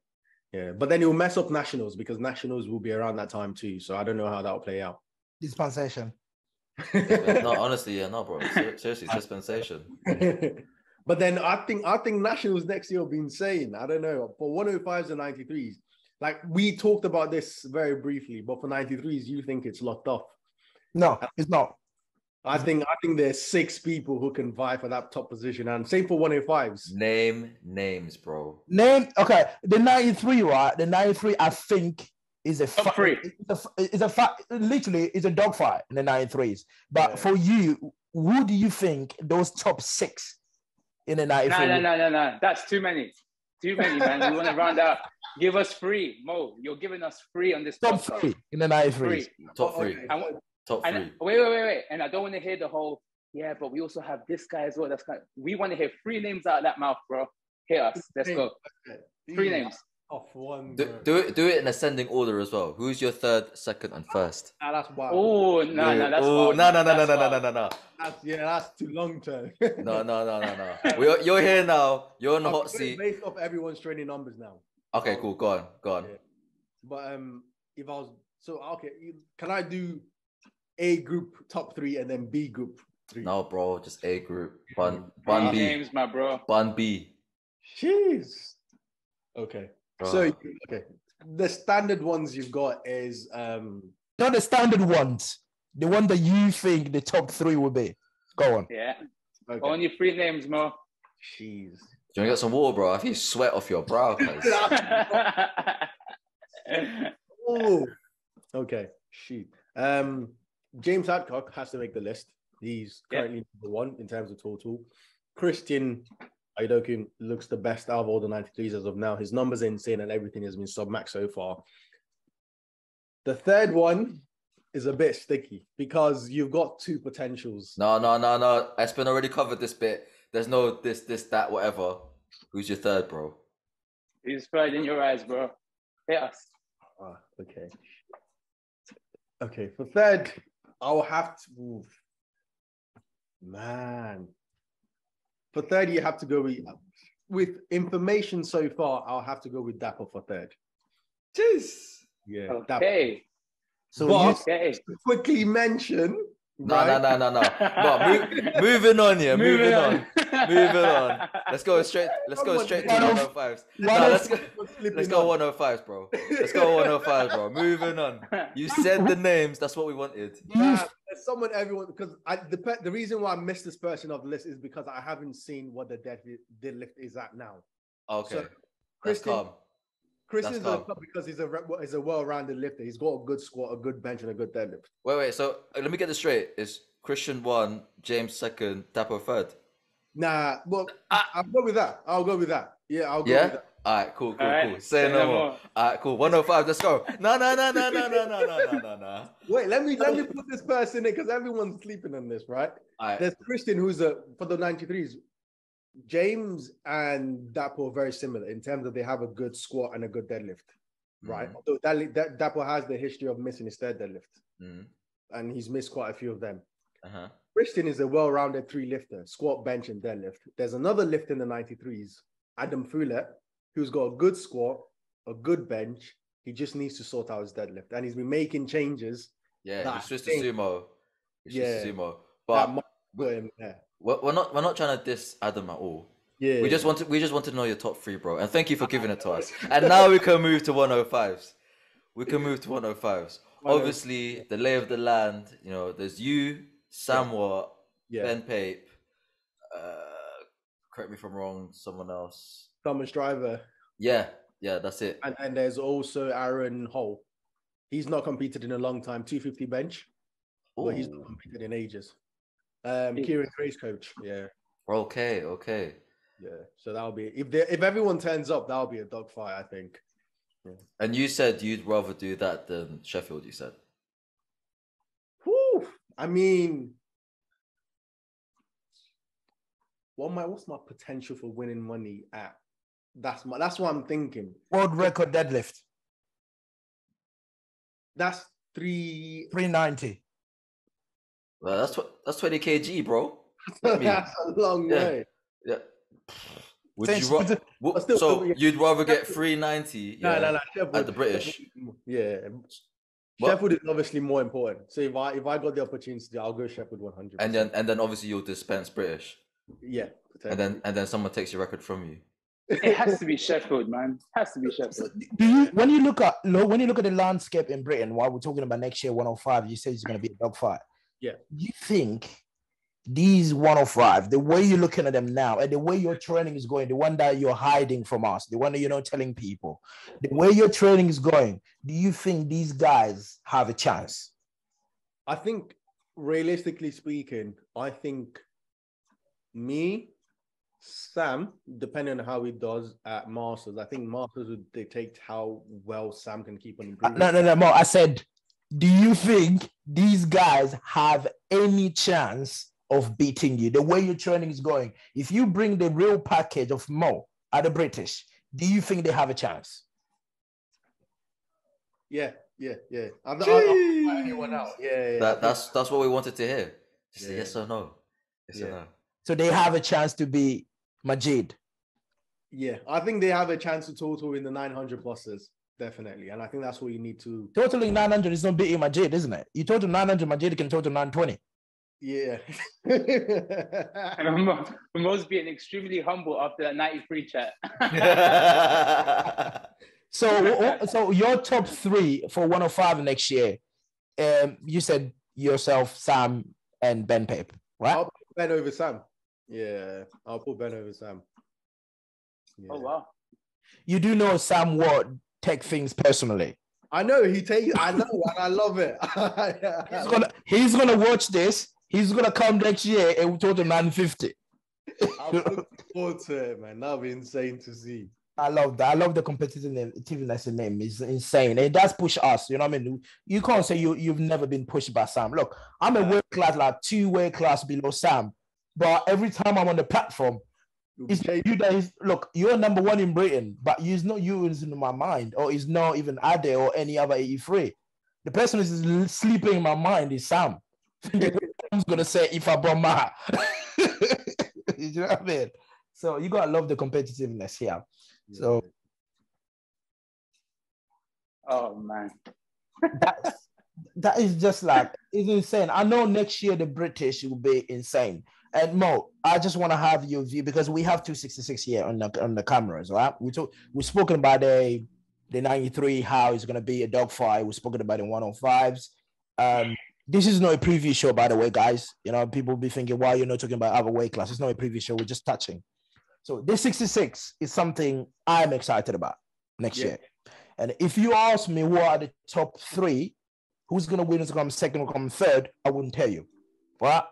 Yeah, but then you'll mess up nationals because nationals will be around that time too. So I don't know how that will play out. Dispensation. no, honestly, yeah, no, bro. Seriously, dispensation. but then I think I think nationals next year will be insane. I don't know for 105s and 93s. Like we talked about this very briefly, but for 93s, you think it's locked off. No, it's not. I think I think there's six people who can vie for that top position, and same for 105s. Name names, bro. Name okay. The 93, right? The 93, I think, is a Top fi- three. It's a, it's a fa- literally is a dogfight in the 93s. But Yeah. for you, who do you think those top six in the 93? No, no, no, no, no. That's too many. Too many, man. We want to round out. Give us free, Mo. You're giving us free on this Top podcast. three in the 93s. Free. Top three. okay. And, Top and three. wait, wait, wait, wait. And I don't want to hear the whole. Yeah, but we also have this guy as well. That's kind. Of, we want to hear three names out of that mouth, bro. Hit us. Let's go. Three names. Off one. Do, do it. Do it in ascending order as well. Who's your third, second, and first? Ah, that's wild. Oh no, no, Yeah. that's Oh, wild, no, no, no, no, no, no, no, no, That's, yeah, that's too long term. no, no, no, no, no. We're, you're here now. You're on the I'm hot seat. Based off everyone's training numbers now. Okay, cool. Go on. Go on. Yeah. But um, if I was so okay, can I do A group top three and then B group three? No, bro. Just A group. Bun. Three Bun B. names, my bro. Bun B. Jeez. Okay. Bro. So okay, the standard ones you've got is um Not the standard ones. The one that you think the top three will be. Go on. Yeah. okay. Only three names, Mo. Jeez. Do you want to get some water, bro? I feel sweat off your brow, cuz. Oh. Okay. Shoot. Um, James Hadcock has to make the list. He's Yeah. currently number one in terms of total. Christian Aidoku looks the best out of all the 93s as of now. His numbers are insane and everything has been sub-max so far. The third one is a bit sticky because you've got two potentials. No, no, no, no. Espen already covered this bit. There's no this, this, that, whatever. Who's your third, bro? He's pride in your eyes, bro. Hit us. Ah, okay. Okay, for third, I'll have to. oof. Man, for third, you have to go with with information so far. I'll have to go with Dapo for third. Jeez. Yeah, Dapo. Okay. So But- you Okay. quickly mention. No, right? no, no, no, no. No, move, moving on, yeah. Moving, on. Moving on. Let's go straight. Let's go straight to 105s. No, let's go. Let's go 105s, bro. Let's go 105s, bro. Moving on. You said the names. That's what we wanted. Nah, there's someone everyone because I the the reason why I missed this person off the list is because I haven't seen what the dead deadlift is at now. Okay. So, Christian, calm. Chris That's is a, because he's a is a well-rounded lifter. He's got a good squat, a good bench, and a good deadlift. Wait, wait. So uh, let me get this straight. Is Christian one, James second, Dapo third? Nah, well, I'll go with that. I'll go with that. Yeah, I'll go Yeah. with that. All right. Cool. Cool. All right, Cool. Say say no no more. more. All right. Cool. 105. Let's go. No, no, no, no, no, no, no, no, no, no, no. Wait, let me let me put this person in because everyone's sleeping on this, right? All right. There's Christian who's a for the 93s. James and Dapo are very similar in terms of they have a good squat and a good deadlift, right? Mhm. Although that, that Dapo has the history of missing his third deadlift, Mhm. and he's missed quite a few of them. Uh-huh. Christian is a well-rounded three lifter, squat, bench, and deadlift. There's another lift in the 93s, Adam Fuller, who's got a good squat, a good bench. He just needs to sort out his deadlift, and he's been making changes Yeah. He's just a think- sumo. He's just a Yeah. sumo. But might him there. we're we're not we're not trying to diss Adam at all. Yeah, We just want to we just want to know your top three, bro. And thank you for giving it to us. And now we can move to 105s. We can move to 105s. Obviously, the lay of the land, you know, there's you, Sam Watt, yeah. Ben Pape, uh correct me if I'm wrong, someone else. Thomas Driver, Yeah, yeah, that's it. and then there's also Aaron Hall. He's not competed in a long time, 250 bench, but he's not competed in ages. Um, Yeah. Kieran Cray's coach, yeah, Okay, okay. yeah. So that'll be if they, if everyone turns up, that'll be a dogfight, I think. And you said you'd rather do that than Sheffield, you said. Whew. I mean, what my what's my potential for winning money at? That's my that's what I'm thinking. World record deadlift. That's three. 390. Well, that's what that's 20 kg, bro. I mean, That's a long yeah. way. Yeah. Would Thanks, you ra- Peter. still, so yeah. you'd rather get 390 No, yeah, no, no. Sheffield, the British. Yeah. What? Sheffield is obviously more important. So if I if I got the opportunity, I'll go Sheffield 100. and then and then obviously you'll dispense British, yeah, and then and then someone takes your record from you. It has to be Sheffield, man. It has to be So Sheffield. do you when you look at when you look at the landscape in Britain, while we're talking about next year 105, you say it's going to be a dogfight. Yeah. Do you think these 105, the way you're looking at them now, and the way your training is going, the one that you're hiding from us, the one that you're not telling people, the way your training is going, do you think these guys have a chance? I think realistically speaking, I think me, Sam, depending on how he does at Masters, I think Masters would dictate how well Sam can keep on Uh, improving. No, no, no, Mo. I said, do you think these guys have any chance of beating you? The way your training is going, if you bring the real package of Mo at the British, do you think they have a chance? Yeah, yeah, yeah. I'm not, I'm not anyone out. Yeah, yeah. I That that's that's what we wanted to hear. Just a Yeah. yes or no. Yes or no. So they have a chance to be Mojeed. yeah. I think they have a chance to total in the 900 pluses, definitely. And I think that's what you need to. Totaling 900 is not beating Mojeed, isn't it? You total 900, Mojeed can total 920. Yeah. And Mo- Mo's being extremely humble after that 93 chat. So, wh- so your top three for 105 next year, um, you said yourself, Sam, and Ben Pape, right? I'll put Ben over Sam. Yeah, I'll put Ben over Sam. Oh, yeah. Oh, wow. You do know Sam Ward take things personally. I know he takes. I know, and I love it. He's gonna he's gonna watch this. He's gonna come next year and we total 950. I'm looking forward to it, man. That'll be insane to see. I love that. I love the competitiveness in him. It's insane. It does push us. You know what I mean? You can't say you you've never been pushed by Sam. Look, I'm a weight class like two weight class below Sam, but every time I'm on the platform, it's you that is look. You're number one in Britain, but you's not you is in my mind, or is not even Ade or any other 83. The person who's sleeping in my mind is Sam. Sam's gonna say if I brought my, you know what I mean? So you gotta love the competitiveness here. So Oh, man. that, that is just like it's insane. I know next year the British will be insane. And Mo, I just want to have your view because we have 266 here on the on the cameras, right? We talk we've spoken about the the 93, how it's gonna be a dogfight. We've spoken about the 105s. Um, this is not a preview show, by the way, guys. You know, people be thinking, why you're not talking about other weight class? It's not a preview show, we're just touching. So this 66 is something I'm excited about next Yeah. year. And if you ask me what are the top three, who's gonna win, who's gonna come second, or come third, I wouldn't tell you. Right?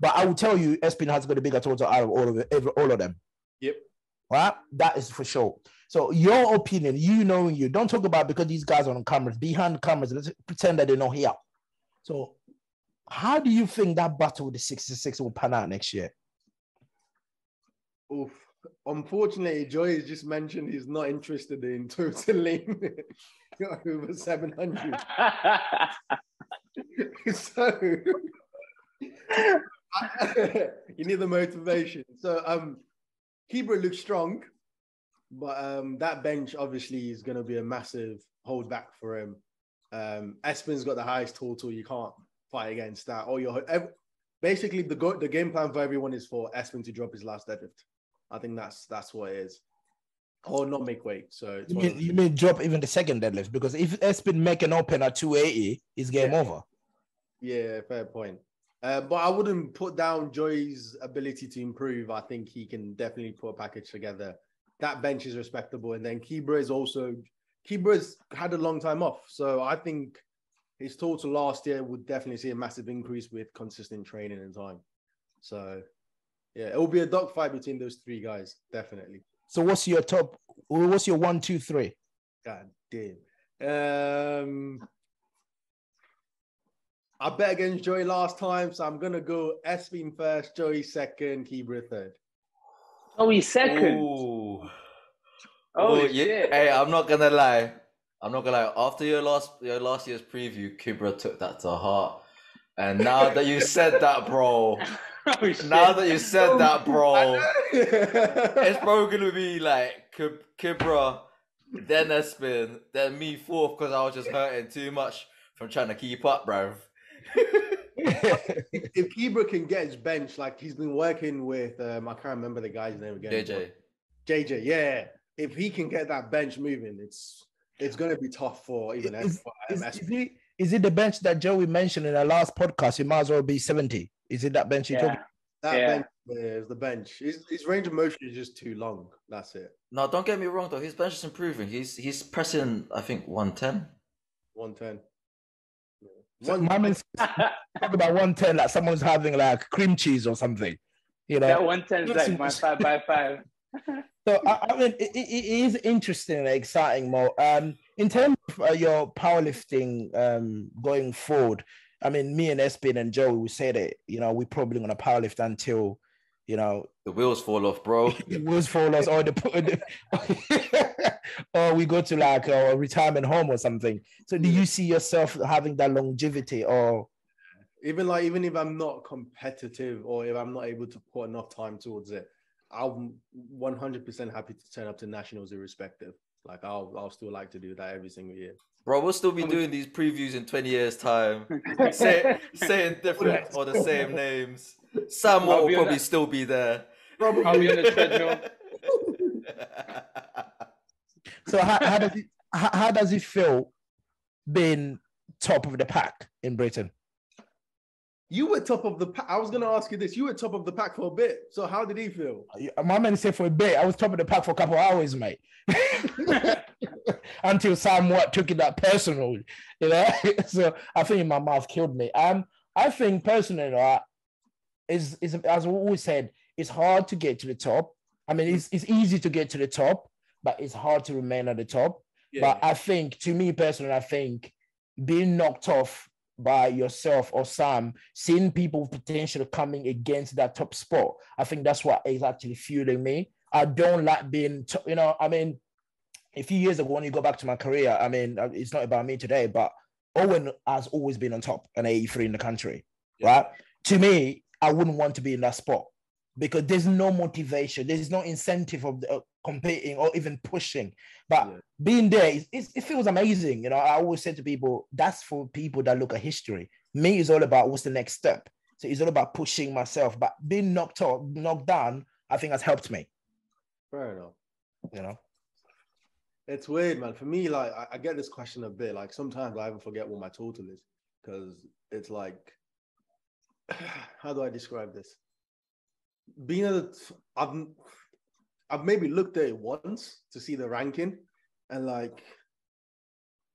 But I will tell you Espin has got a bigger total out of all of it, every, all of them. Yep. Right? That is for sure. So your opinion, you knowing you, don't talk about because these guys are on cameras, behind cameras, let's pretend that they're not here. So how do you think that battle with the 66 will pan out next year? Oof. Unfortunately, Joy has just mentioned he's not interested in totaling over 700. so you need the motivation. So um Kibra looks strong, but um that bench obviously is gonna be a massive holdback for him. Um Espin's got the highest total, you can't fight against that. Or your basically the go- the game plan for everyone is for Espen to drop his last deadlift. I think that's that's what it is. Or not make weight. So You mean, you mean drop even the second deadlift? Because if Espen make an open at 280, it's game Yeah. over. Yeah, fair point. Uh, but I wouldn't put down Joy's ability to improve. I think he can definitely put a package together. That bench is respectable, and then Kibra is also Kibra's had a long time off, so I think his total last year would definitely see a massive increase with consistent training and time. So, yeah, it will be a dogfight between those three guys, definitely. So what's your top? What's your one, two, three? God damn. Um, I bet against Joey last time, so I'm gonna go Espin first, Joey second, Kibra third. Oh, he's second. Ooh. Oh, Ooh, yeah. shit. Hey, I'm not gonna lie. I'm not gonna lie. After your last your last year's preview, Kibra took that to heart. And now that you said that, bro, Oh, now that you said that, bro, it's probably gonna be like Kib- Kibra, then Espin, then me fourth because I was just hurting too much from trying to keep up, bro. if Kibra can get his bench, like he's been working with, um, I can't remember the guy's name again. JJ. JJ, yeah. If he can get that bench moving, it's it's going to be tough for even Is- for Is, MS. is it is it the bench that Joey mentioned in the last podcast? It might as well be 70. Is it that bench you're Yeah. talking? That Yeah. bench is the bench. His, his range of motion is just too long. That's it. No, don't get me wrong though. His bench is improving. He's he's pressing. I think one ten. 110. So One, my man's talking about 110 like someone's having like cream cheese or something. You know, that one ten is like my five by five. So I, I mean, it, it- it is interesting and exciting, Mo. Um, in terms of uh, your powerlifting um, going forward, I mean, me and Espin and Joey, we said it. You know, we're probably gonna powerlift until, you know, The wheels fall off, bro. the wheels fall off, or the, or we go to like a retirement home or something. So, do you see yourself having that longevity, or even like even if I'm not competitive or if I'm not able to put enough time towards it, I'm 100% happy to turn up to nationals irrespective. Like I'll I'll still like to do that every single year. Bro, we'll still be doing these previews in 20 years' time. Say, saying different or the same names. Sam I'll will be on probably that- still be there. I'll be on the treadmill. so how, how does it how, how does it feel being top of the pack in Britain? You were top of the pack. I was gonna ask you this. You were top of the pack for a bit. So how did he feel? My man said for a bit, I was top of the pack for a couple of hours, mate. Until Sam Watt took it that personal, you know. so I think my mouth killed me. Um, I think personally, right, is is as I always said, it's hard to get to the top. I mean, it's it's easy to get to the top, but it's hard to remain at the top. But I think, to me personally, I think being knocked off by yourself or Sam, seeing people potentially coming against that top spot, I think that's what is actually fueling me. I don't like being, to- you know, I mean, a few years ago when you go back to my career, I mean, uh, it's not about me today, but Owen has always been on top and 83 in the country, right? To me, I wouldn't want to be in that spot because there's no motivation, there's no incentive of uh, competing or even pushing. But Yeah. being there, it's, it's- it feels amazing. You know, I always say to people, that's for people that look at history. Me is all about what's the next step. So it's all about pushing myself. But being knocked off, knocked down, I think has helped me. fair enough. You know, It's weird, man. For me, like I, I get this question a bit. Like sometimes I even forget what my total is because it's like, how do I describe this? Being at the, I've I've maybe looked at it once to see the ranking, and like,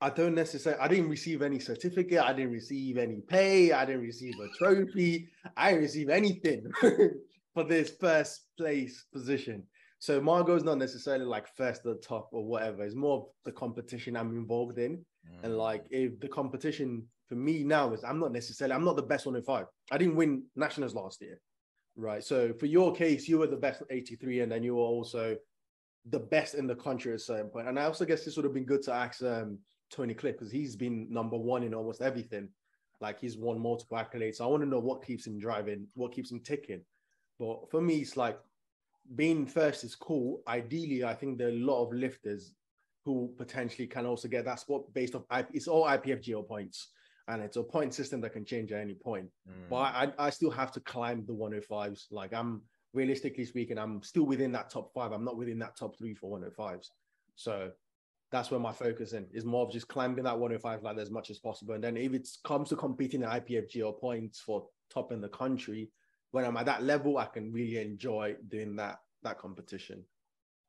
I don't necessarily. I didn't receive any certificate. I didn't receive any pay. I didn't receive a trophy. I didn't receive anything for this first place position. So Margot's not necessarily like first at the top or whatever. It's more of the competition I'm involved in. Mm. And like if the competition for me now is I'm not necessarily I'm not the best one in five. I didn't win nationals last year. Right. So for your case, you were the best at 83, and then you were also the best in the country at a certain point. And I also guess this would have been good to ask um, Tony Cliffe because he's been number one in almost everything. Like he's won multiple accolades. So I want to know what keeps him driving, what keeps him ticking. But for me, it's like being first is cool. Ideally, I think there are a lot of lifters who potentially can also get that spot based off IP. It's all IPF GL points, and it's a point system that can change at any point. Mm. But I, I still have to climb the 105s. Like I'm realistically speaking, I'm still within that top five. I'm not within that top three for 105s. So that's where my focus in is more of just climbing that 105 ladder as much as possible. And then if it comes to competing at IPF GL points for top in the country, when I'm at that level, I can really enjoy doing that that competition.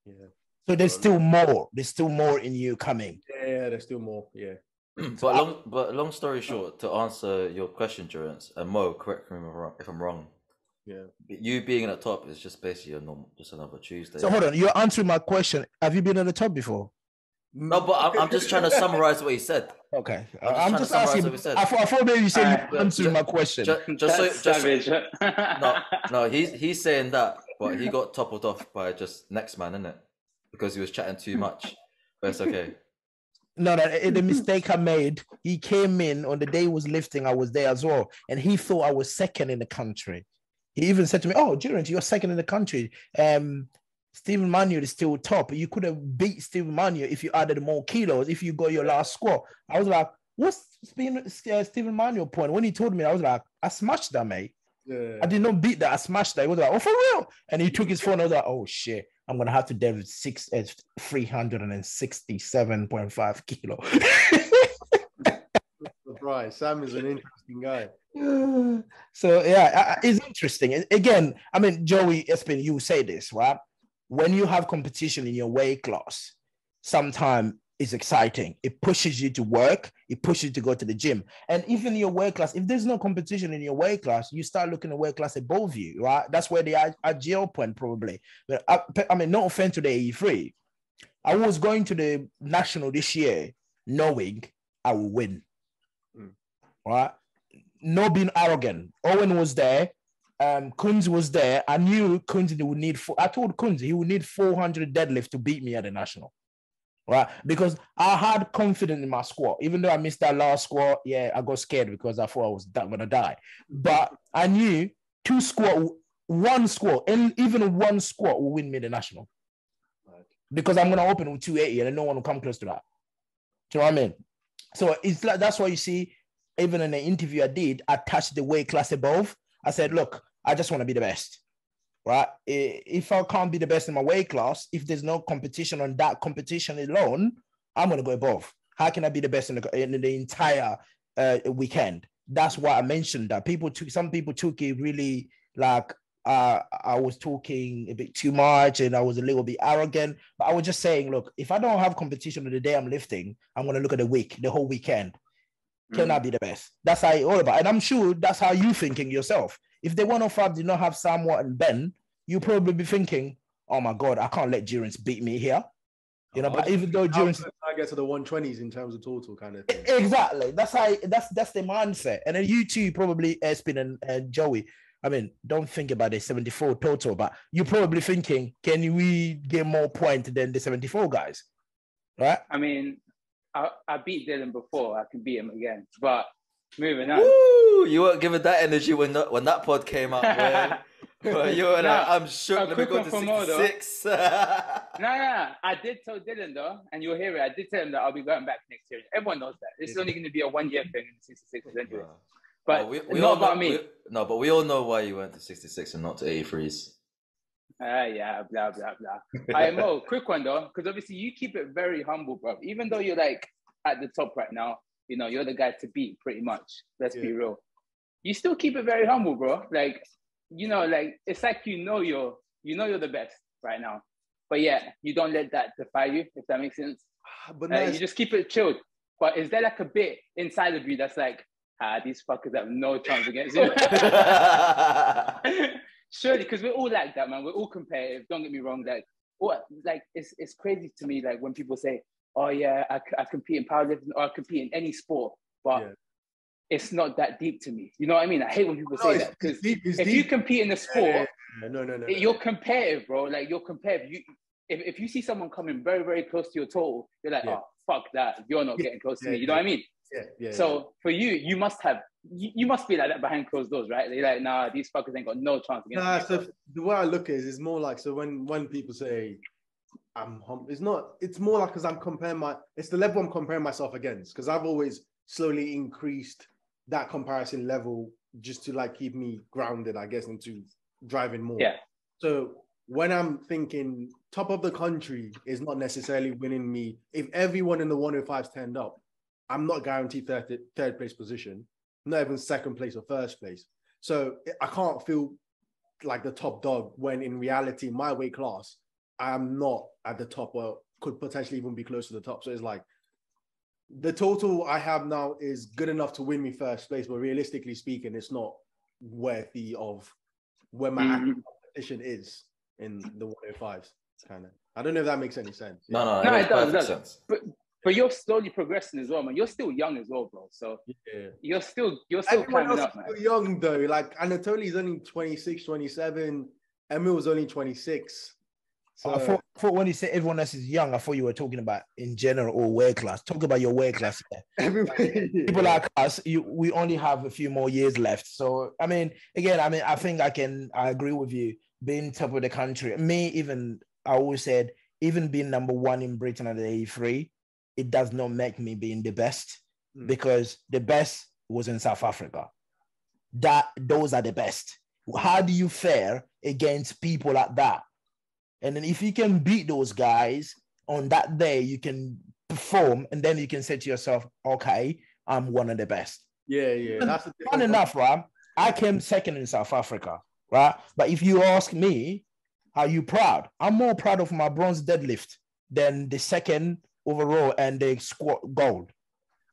Yeah. so there's still more. There's still more in you coming. Yeah, there's still more. Yeah. but long, but long story short, to answer your question, Durance, and Mo, correct me if I'm wrong. If I'm wrong. Yeah. You being at the top is just basically a normal, just another Tuesday. So hold on, you're answering my question. Have you been at the top before? no, but I'm, I'm just trying to summarize what he said. Okay, I'm just I'm just asking. what we said. I thought, I thought maybe you said Alright, you answering ju- my question. Just, just so, That's just so- savage. no, no, he's he's saying that, but he got toppled off by just next man, innit? Because he was chatting too much. But it's okay. No, no, eh, the mistake I made. He came in on the day he was lifting. I was there as well, and he thought I was second in the country. He even said to me, "Oh, Durance, you're second in the country. Um, Stephen Manuel is still top. You could have beat Stephen Manuel if you added more kilos. If you got your last squat." I was like, "What's Stephen, uh, Stephen Manuel point?" When he told me, I was like, "I smashed that, mate. Yeah. I did not beat that. I smashed that." He was like, "Oh, for real?" And he took his phone. I was like, "Oh shit." I'm gonna have to dev six uh, 367.5 kilo. Surprise. Sam is an interesting guy. so yeah, it's interesting. Again, I mean, Joey Espin, you say this, right? When you have competition in your weight class, sometimes it's exciting. It pushes you to work, it pushes you to go to the gym. And even your weight class, if there's no competition in your weight class, you start looking at weight class above you, right? That's where the I- IGL point probably. But I, I mean, no offense to the AE3. I was going to the national this year knowing I will win. Mm. Right? No being arrogant. Owen was there. Um, Kunz was there. I knew Kunz would need. Four, I told Kunz he would need 400 deadlift to beat me at the national, right? Because I had confidence in my squat. Even though I missed that last squat, yeah, I got scared because I thought I was gonna die. But I knew two squat, one squat, and even one squat will win me the national because I'm gonna open with 280 and no one will come close to that. Do you know what I mean? So it's like that's why you see, even in the interview I did, I touched the weight class above. I said, look, I just want to be the best. Right? If I can't be the best in my weight class, if there's no competition on that competition alone, I'm gonna go above. How can I be the best in the, in the entire uh, weekend? That's why I mentioned that. People took some people took it really like uh, I was talking a bit too much and I was a little bit arrogant. But I was just saying, look, if I don't have competition on the day I'm lifting, I'm gonna look at the week, the whole weekend. Can I be the best? That's how it's all about. And I'm sure that's how you thinking yourself. If the 105 did not have Samuel and Ben, you probably be thinking, oh my god, I can't let Durance beat me here. You know, oh, but even though How Durance I get to the 120s in terms of total kind of thing. Exactly. That's how that's that's the mindset. And then you two probably Espin and, and Joey. I mean, don't think about the 74 total, but you're probably thinking, can we get more point than the 74 guys? Right? I mean, I, I beat Dylan before. I can beat him again. But moving on. Woo! You weren't given that energy when that when that pod came out. Boy, you were like, I'm a Let me go to for Mo, though. 66. No, no, no. I did tell Dylan though, and you'll hear it. I did tell him that I'll be going back next year. Everyone knows that. This is only going to be a one year thing in 66 anyway. But Well, we, we not all about know, me. we- no, but we all know why you went to 66 and not to 83s. Ah, yeah, blah blah blah. I Mo, quick one though, because obviously you keep it very humble, bro. Even though you're like at the top right now, you know you're the guy to beat, pretty much. Let's be real. You still keep it very humble, bro. Like you know, like it's like you know you're you know you're the best right now, but yeah, you don't let that defy you. If that makes sense, But Uh, you just keep it chilled. But is there like a bit inside of you that's like, ah, these fuckers have no chance against you? Surely, because we're all like that, man. We're all competitive. Don't get me wrong. Like, what, like it's it's crazy to me. Like when people say, "Oh yeah, I, I compete in powerlifting or I compete in any sport," but Yeah. it's not that deep to me. You know what I mean? I hate when people No, say that because it's deep, if you compete in a sport, yeah, yeah. No, no, no. no. you're competitive, bro. Like you're competitive. You if, if you see someone coming very very close to your total, you're like. "Oh fuck that! You're not getting close to me." You know what I mean? yeah, yeah, So for you, you must have you, you must be like that behind closed doors, right? They're like, nah, these fuckers ain't got no chance against Nah, so the way I look at it is, it's more like so when when people say I'm hum, it's not. It's more like because I'm comparing my. It's the level I'm comparing myself against because I've always slowly increased that comparison level just to like keep me grounded, I guess, into driving more. Yeah. So when I'm thinking top of the country is not necessarily winning me. If everyone in the 105s turned up, I'm not guaranteed third third place position, not even second place or first place. So I can't feel like the top dog when in reality my weight class I'm not at the top or could potentially even be close to the top. So it's like the total I have now is good enough to win me first place, but realistically speaking, it's not worthy of where my Mhm. competition is in the 105s. Kind of. I don't know if that makes any sense. No, no, No, makes it does, it perfect does. sense. But you're slowly progressing as well, man. You're still young as well, bro. So Yeah. you're still you're still Everyone climbing else up, man. still young though. Like Anatoly's only 26, 27. Emil's only 26. So I thought thought when you say everyone else is young, I thought you were talking about in general or weight class. Talk about your weight class. Everybody, People like us, you, we only have a few more years left. So I mean, again, I mean, I think I can I agree with you. Being top of the country, me even I always said, even being number one in Britain at the A3, it does not make me being the best Mm. because the best was in South Africa. That those are the best. How do you fare against people like that? And then if you can beat those guys on that day, you can perform, and then you can say to yourself, okay, I'm one of the best. yeah, yeah. That's the Fun enough, right? I came second in South Africa, right? But if you ask me, are you proud? I'm more proud of my bronze deadlift than the second overall and the squat gold.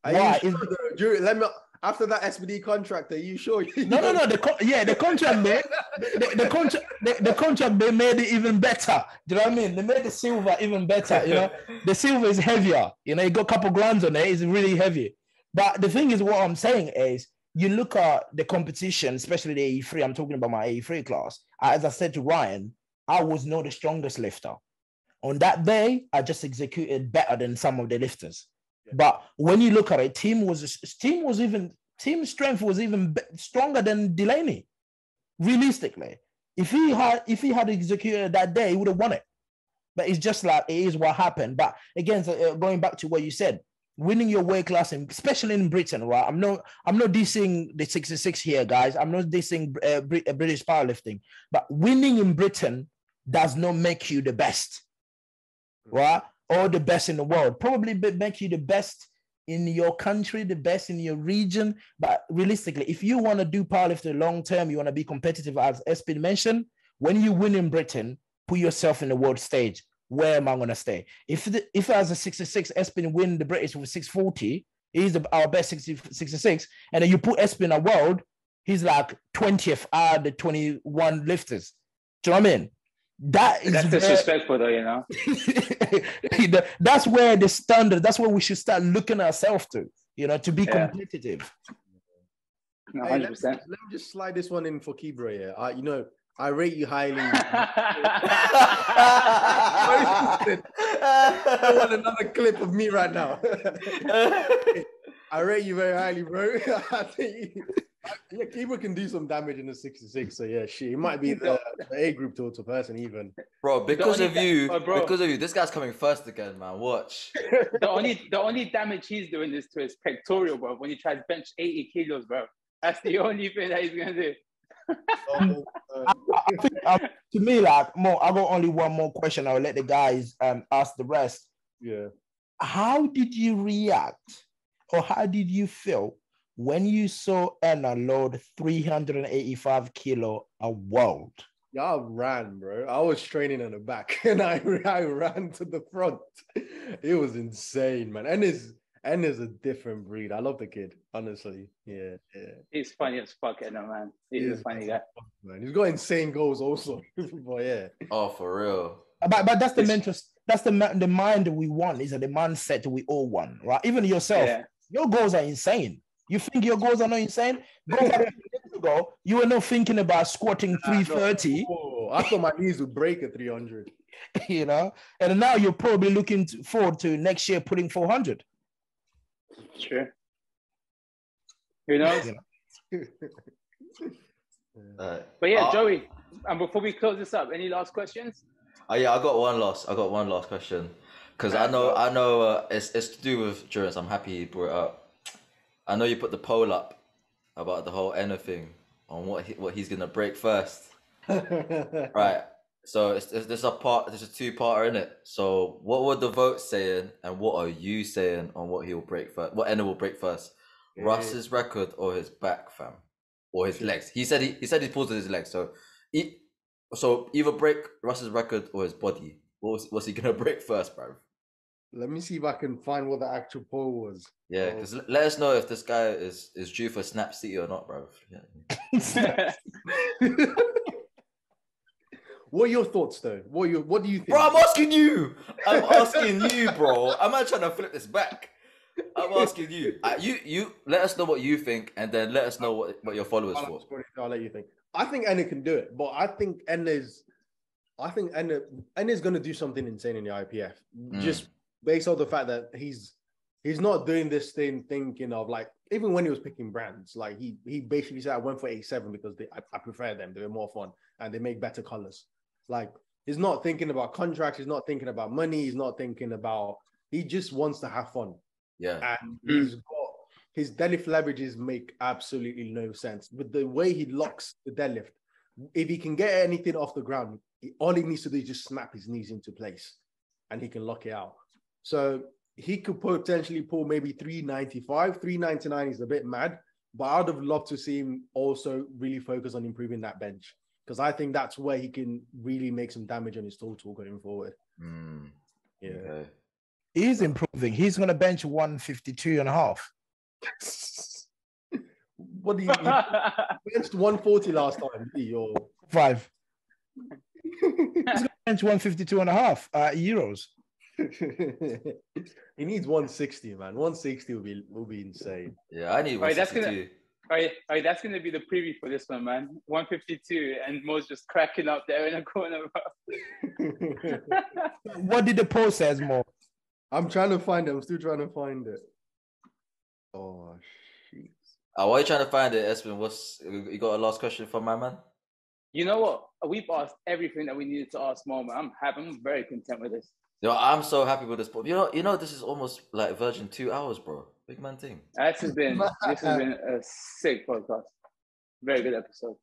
Are Why? sure? During- let me after that SBD contract. Are you sure? You No, no, no. The con- yeah, the contract made the, the contract the, the contract they made it even better. Do you know what I mean? They made the silver even better. You know, the silver is heavier. You know, you got a couple grams on it. It's really heavy. But the thing is, what I'm saying is, you look at the competition, especially the A3. I'm talking about my A3 class. Uh, as I said to Ryan, I was not the strongest lifter. On that day, I just executed better than some of the lifters. Yeah. But when you look at it, team was team was even team strength was even stronger than Delaney. Realistically, if he had if he had executed that day, he would have won it. But it's just like it is what happened. But again, uh, going back to what you said, winning your weight class, especially in Britain, right? I'm not I'm not dissing the 66 here, guys. I'm not dissing uh, uh, British powerlifting, but winning in Britain does not make you the best, right? Or the best in the world. Probably make you the best in your country, the best in your region. But realistically, if you want to do powerlifting long term, you want to be competitive, as Espin mentioned, when you win in Britain, put yourself in the world stage. Where am I going to stay? If the, if as a 66, Espin win the British with 640, he's the, our best 60, 66, and then you put Espin a world, he's like 20th out of the 21 lifters. Do you know what I mean? That is That's where- disrespectful, though. You know. That's where the standard that's where we should start looking ourselves to you know to be Yeah. competitive No, Hey, hundred let, me, percent. let me just slide this one in for Kibra here. I, you know, I rate you highly. I want another clip of me right now. I rate you very highly, bro. I think you- yeah, Kibra can do some damage in the 66. So yeah, she might be the, the A group total person even. Bro, because of thing- you, oh, bro. because of you, this guy's coming first again, man. Watch. the only the only damage he's doing is to his pectoral, bro. When he tries bench 80 kilos, bro. That's the only thing that he's gonna do. So, uh, I think, um, to me like more i got only one more question i'll let the guys um ask the rest yeah. how did you react or how did you feel when you saw Enna load 385 kilo a world Yeah, I ran, bro. I was training in the back and I, I ran to the front. It was insane, man. And is and is a different breed. I love the kid, honestly. Yeah, yeah. He's funny as fuck, no man. He's He a funny guy. Man, he's got insane goals also. but yeah. Oh, for real. but, but that's the It's- mental that's the ma- the mind we want is the mindset we all want right even yourself Yeah. your goals are insane you think your goals are not insane go back a years ago you were not thinking about squatting 330 Oh, I thought my knees would break at 300. you know and now you're probably looking forward to next year putting 400 Sure. Who knows? Yeah. Uh, But yeah, uh, Joey. And before we close this up, any last questions? Oh yeah, I got one last. I got one last question because I know. I know uh, it's it's to do with endurance. I'm happy you brought it up. I know you put the poll up about the whole Enna thing on what he, what he's gonna break first, right? So it's, it's there's a part there's a two parter in it. So what were the votes saying, and what are you saying on what he'll break first? What Enna will break first? Yeah. Russ's record or his back, fam, or his legs? He said he, he said he pulled his legs. So, he, so either break Russ's record or his body. What was what's he gonna break first, bro? Let me see if I can find what the actual poll was. Yeah, Oh. because let us know if this guy is is due for Snap City or not, bro. Yeah. what are your thoughts though? What your, what do you think? Bro, I'm asking you. I'm asking you, bro. I'm not trying to flip this back. I'm asking you. Uh, you you let us know what you think, and then let us know what, what your followers I'll, thought. I'll let you think. I think Enna can do it, but I think Enna's I think and and is going to do something insane in the IPF Mm. just based on the fact that he's he's not doing this thing thinking of like even when he was picking brands like he he basically said I went for A7 because they, I, I prefer them they're more fun and they make better colors like he's not thinking about contracts he's not thinking about money he's not thinking about he just wants to have fun Yeah. and he's got his deadlift leverages make absolutely no sense. But the way he locks the deadlift, if he can get anything off the ground, he- all he needs to do is just snap his knees into place, and he can lock it out. So he could potentially pull maybe 395, 399 is a bit mad, but I'd have loved to see him also really focus on improving that bench because I think that's where he can really make some damage on his total going forward. Mm, Yeah. okay. He's improving. He's going to bench 152 and a half. what do you, you benched 140 last time? didn't you? Or Five. Bench 152 and a half uh, euros. he needs 160, man. 160 will be will be insane. Yeah, I need Alright, that's gonna- 162. All right, all right, that's gonna be the preview for this one, man. 152, and Mo's just cracking up there in the corner. bro. What did the poll says more? I'm trying to find it. I'm still trying to find it. Oh shit. Uh, why are you trying to find it, Espen? What's you got a last question for my man? you know what? We've asked everything that we needed to ask Mo, man. I'm happy. I'm very content with this. Yo, I'm so happy with this. But you know, you know, this is almost like Virgin two hours, bro. Big man thing. This has been this has been a sick podcast. Very good episode.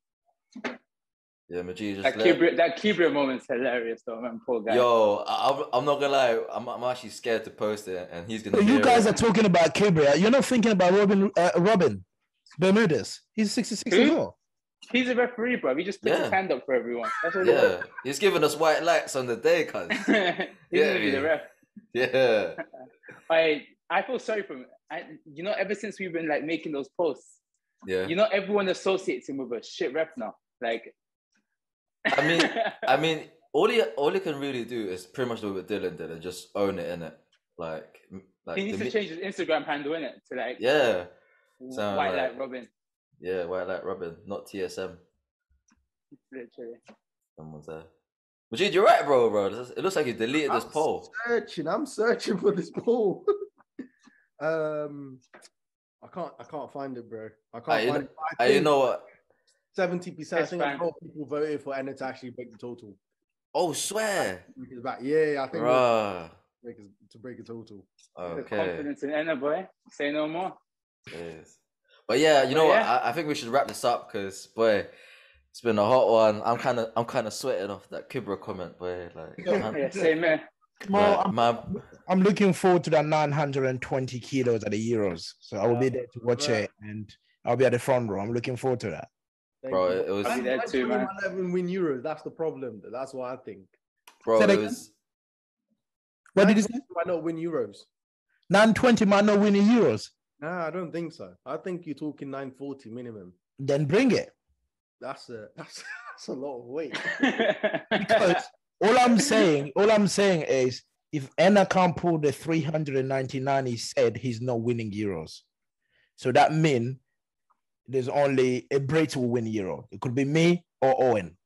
Yeah, Mojeed just That let- Kibria, that Kibria moment's hilarious, though, man. Poor guy. Yo, I, I'm, I'm not gonna lie. I'm, I'm actually scared to post it, and he's gonna. You guys it. are talking about Kibria. You're not thinking about Robin uh, Robin Bermudez. He's 66 Who? as well. He's a referee, bro. He just puts Yeah. his hand up for everyone. That's what Yeah, he's giving us white lights on the day, cuz. He's Yeah, gonna be the ref. yeah. I I feel sorry for him. I, you know, ever since we've been like making those posts, Yeah. you know, everyone associates him with a shit ref now. Like, I mean, I mean, all he all he can really do is pretty much do what Dylan did and just own it in it. Like, like he needs to change his Instagram handle in it to like Yeah, white sound like, like- Robin. Yeah, white light Robin, not TSM. Literally. Someone's there. Mojeed, you're right, bro, bro. It looks like you deleted this I'm poll. Searching. I'm searching for this poll. um, I can't. I can't find it, bro. I can't you find know- it. I you know what? 70 percent. I think a lot of people voted for Enna to actually break the total. Oh, swear, Break his back. Yeah, yeah, I think bruh. break his, to break a total. The Okay. confidence in Enna, boy. Say no more. Yes. But yeah, you know But what? yeah. I, I think we should wrap this up because boy, it's been a hot one. I'm kind of I'm kind of sweating off that Kibra comment, boy. Like, man, Yeah, same man. Mo, like, I'm, man, I'm looking forward to that 920 kilos at the Euros. So I will be there to watch Right. it and I'll be at the front row. I'm looking forward to that. Thank bro, you. it was I'll be there too, do man. 11 win Euros. That's the problem. That's what I think. bro, Say it was What did you say? Why not win Euros? 920 might not win the Euros. Nah, I don't think so. I think you're talking 940 minimum. Then bring it. That's a that's, that's a lot of weight. Because all I'm saying, all I'm saying is if Enna can't pull the 399 he said he's not winning Euros. So that means there's only a Brait will win Euro. It could be me or Owen.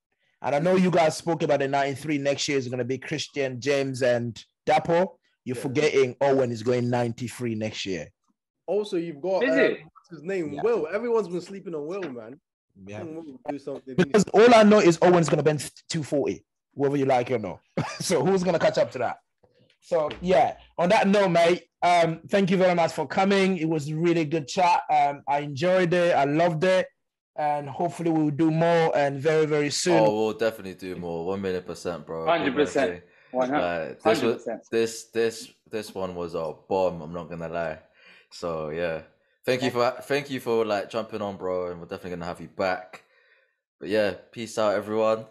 And I know you guys spoke about the 93 next year is going to be Christian, James, and Dapo. You're Yeah. forgetting Owen is going 93 next year. Also, you've got Is um, it? what's his name? Yeah. Will. Everyone's been sleeping on Will, man. Yeah. Will do something. Because all I know is Owen's going to bench 240, whether you like it or not. so who's going to catch up to that? So yeah, on that note, mate, um, thank you very much for coming. It was really good chat. Um, I enjoyed it. I loved it. And hopefully we'll do more and very, very soon. oh, we'll definitely do more. One million percent, bro. Big man 100%. thing. One hundred. This was 100%. this this this one was a bomb. I'm not gonna lie. So yeah, thank you for thank you for like jumping on, bro, and we're definitely gonna have you back. But yeah, peace out, everyone.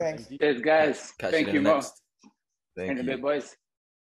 Thanks. Cheers, guys. Catch Thank you you, in Mo. next. Thank And a you. bit, boys.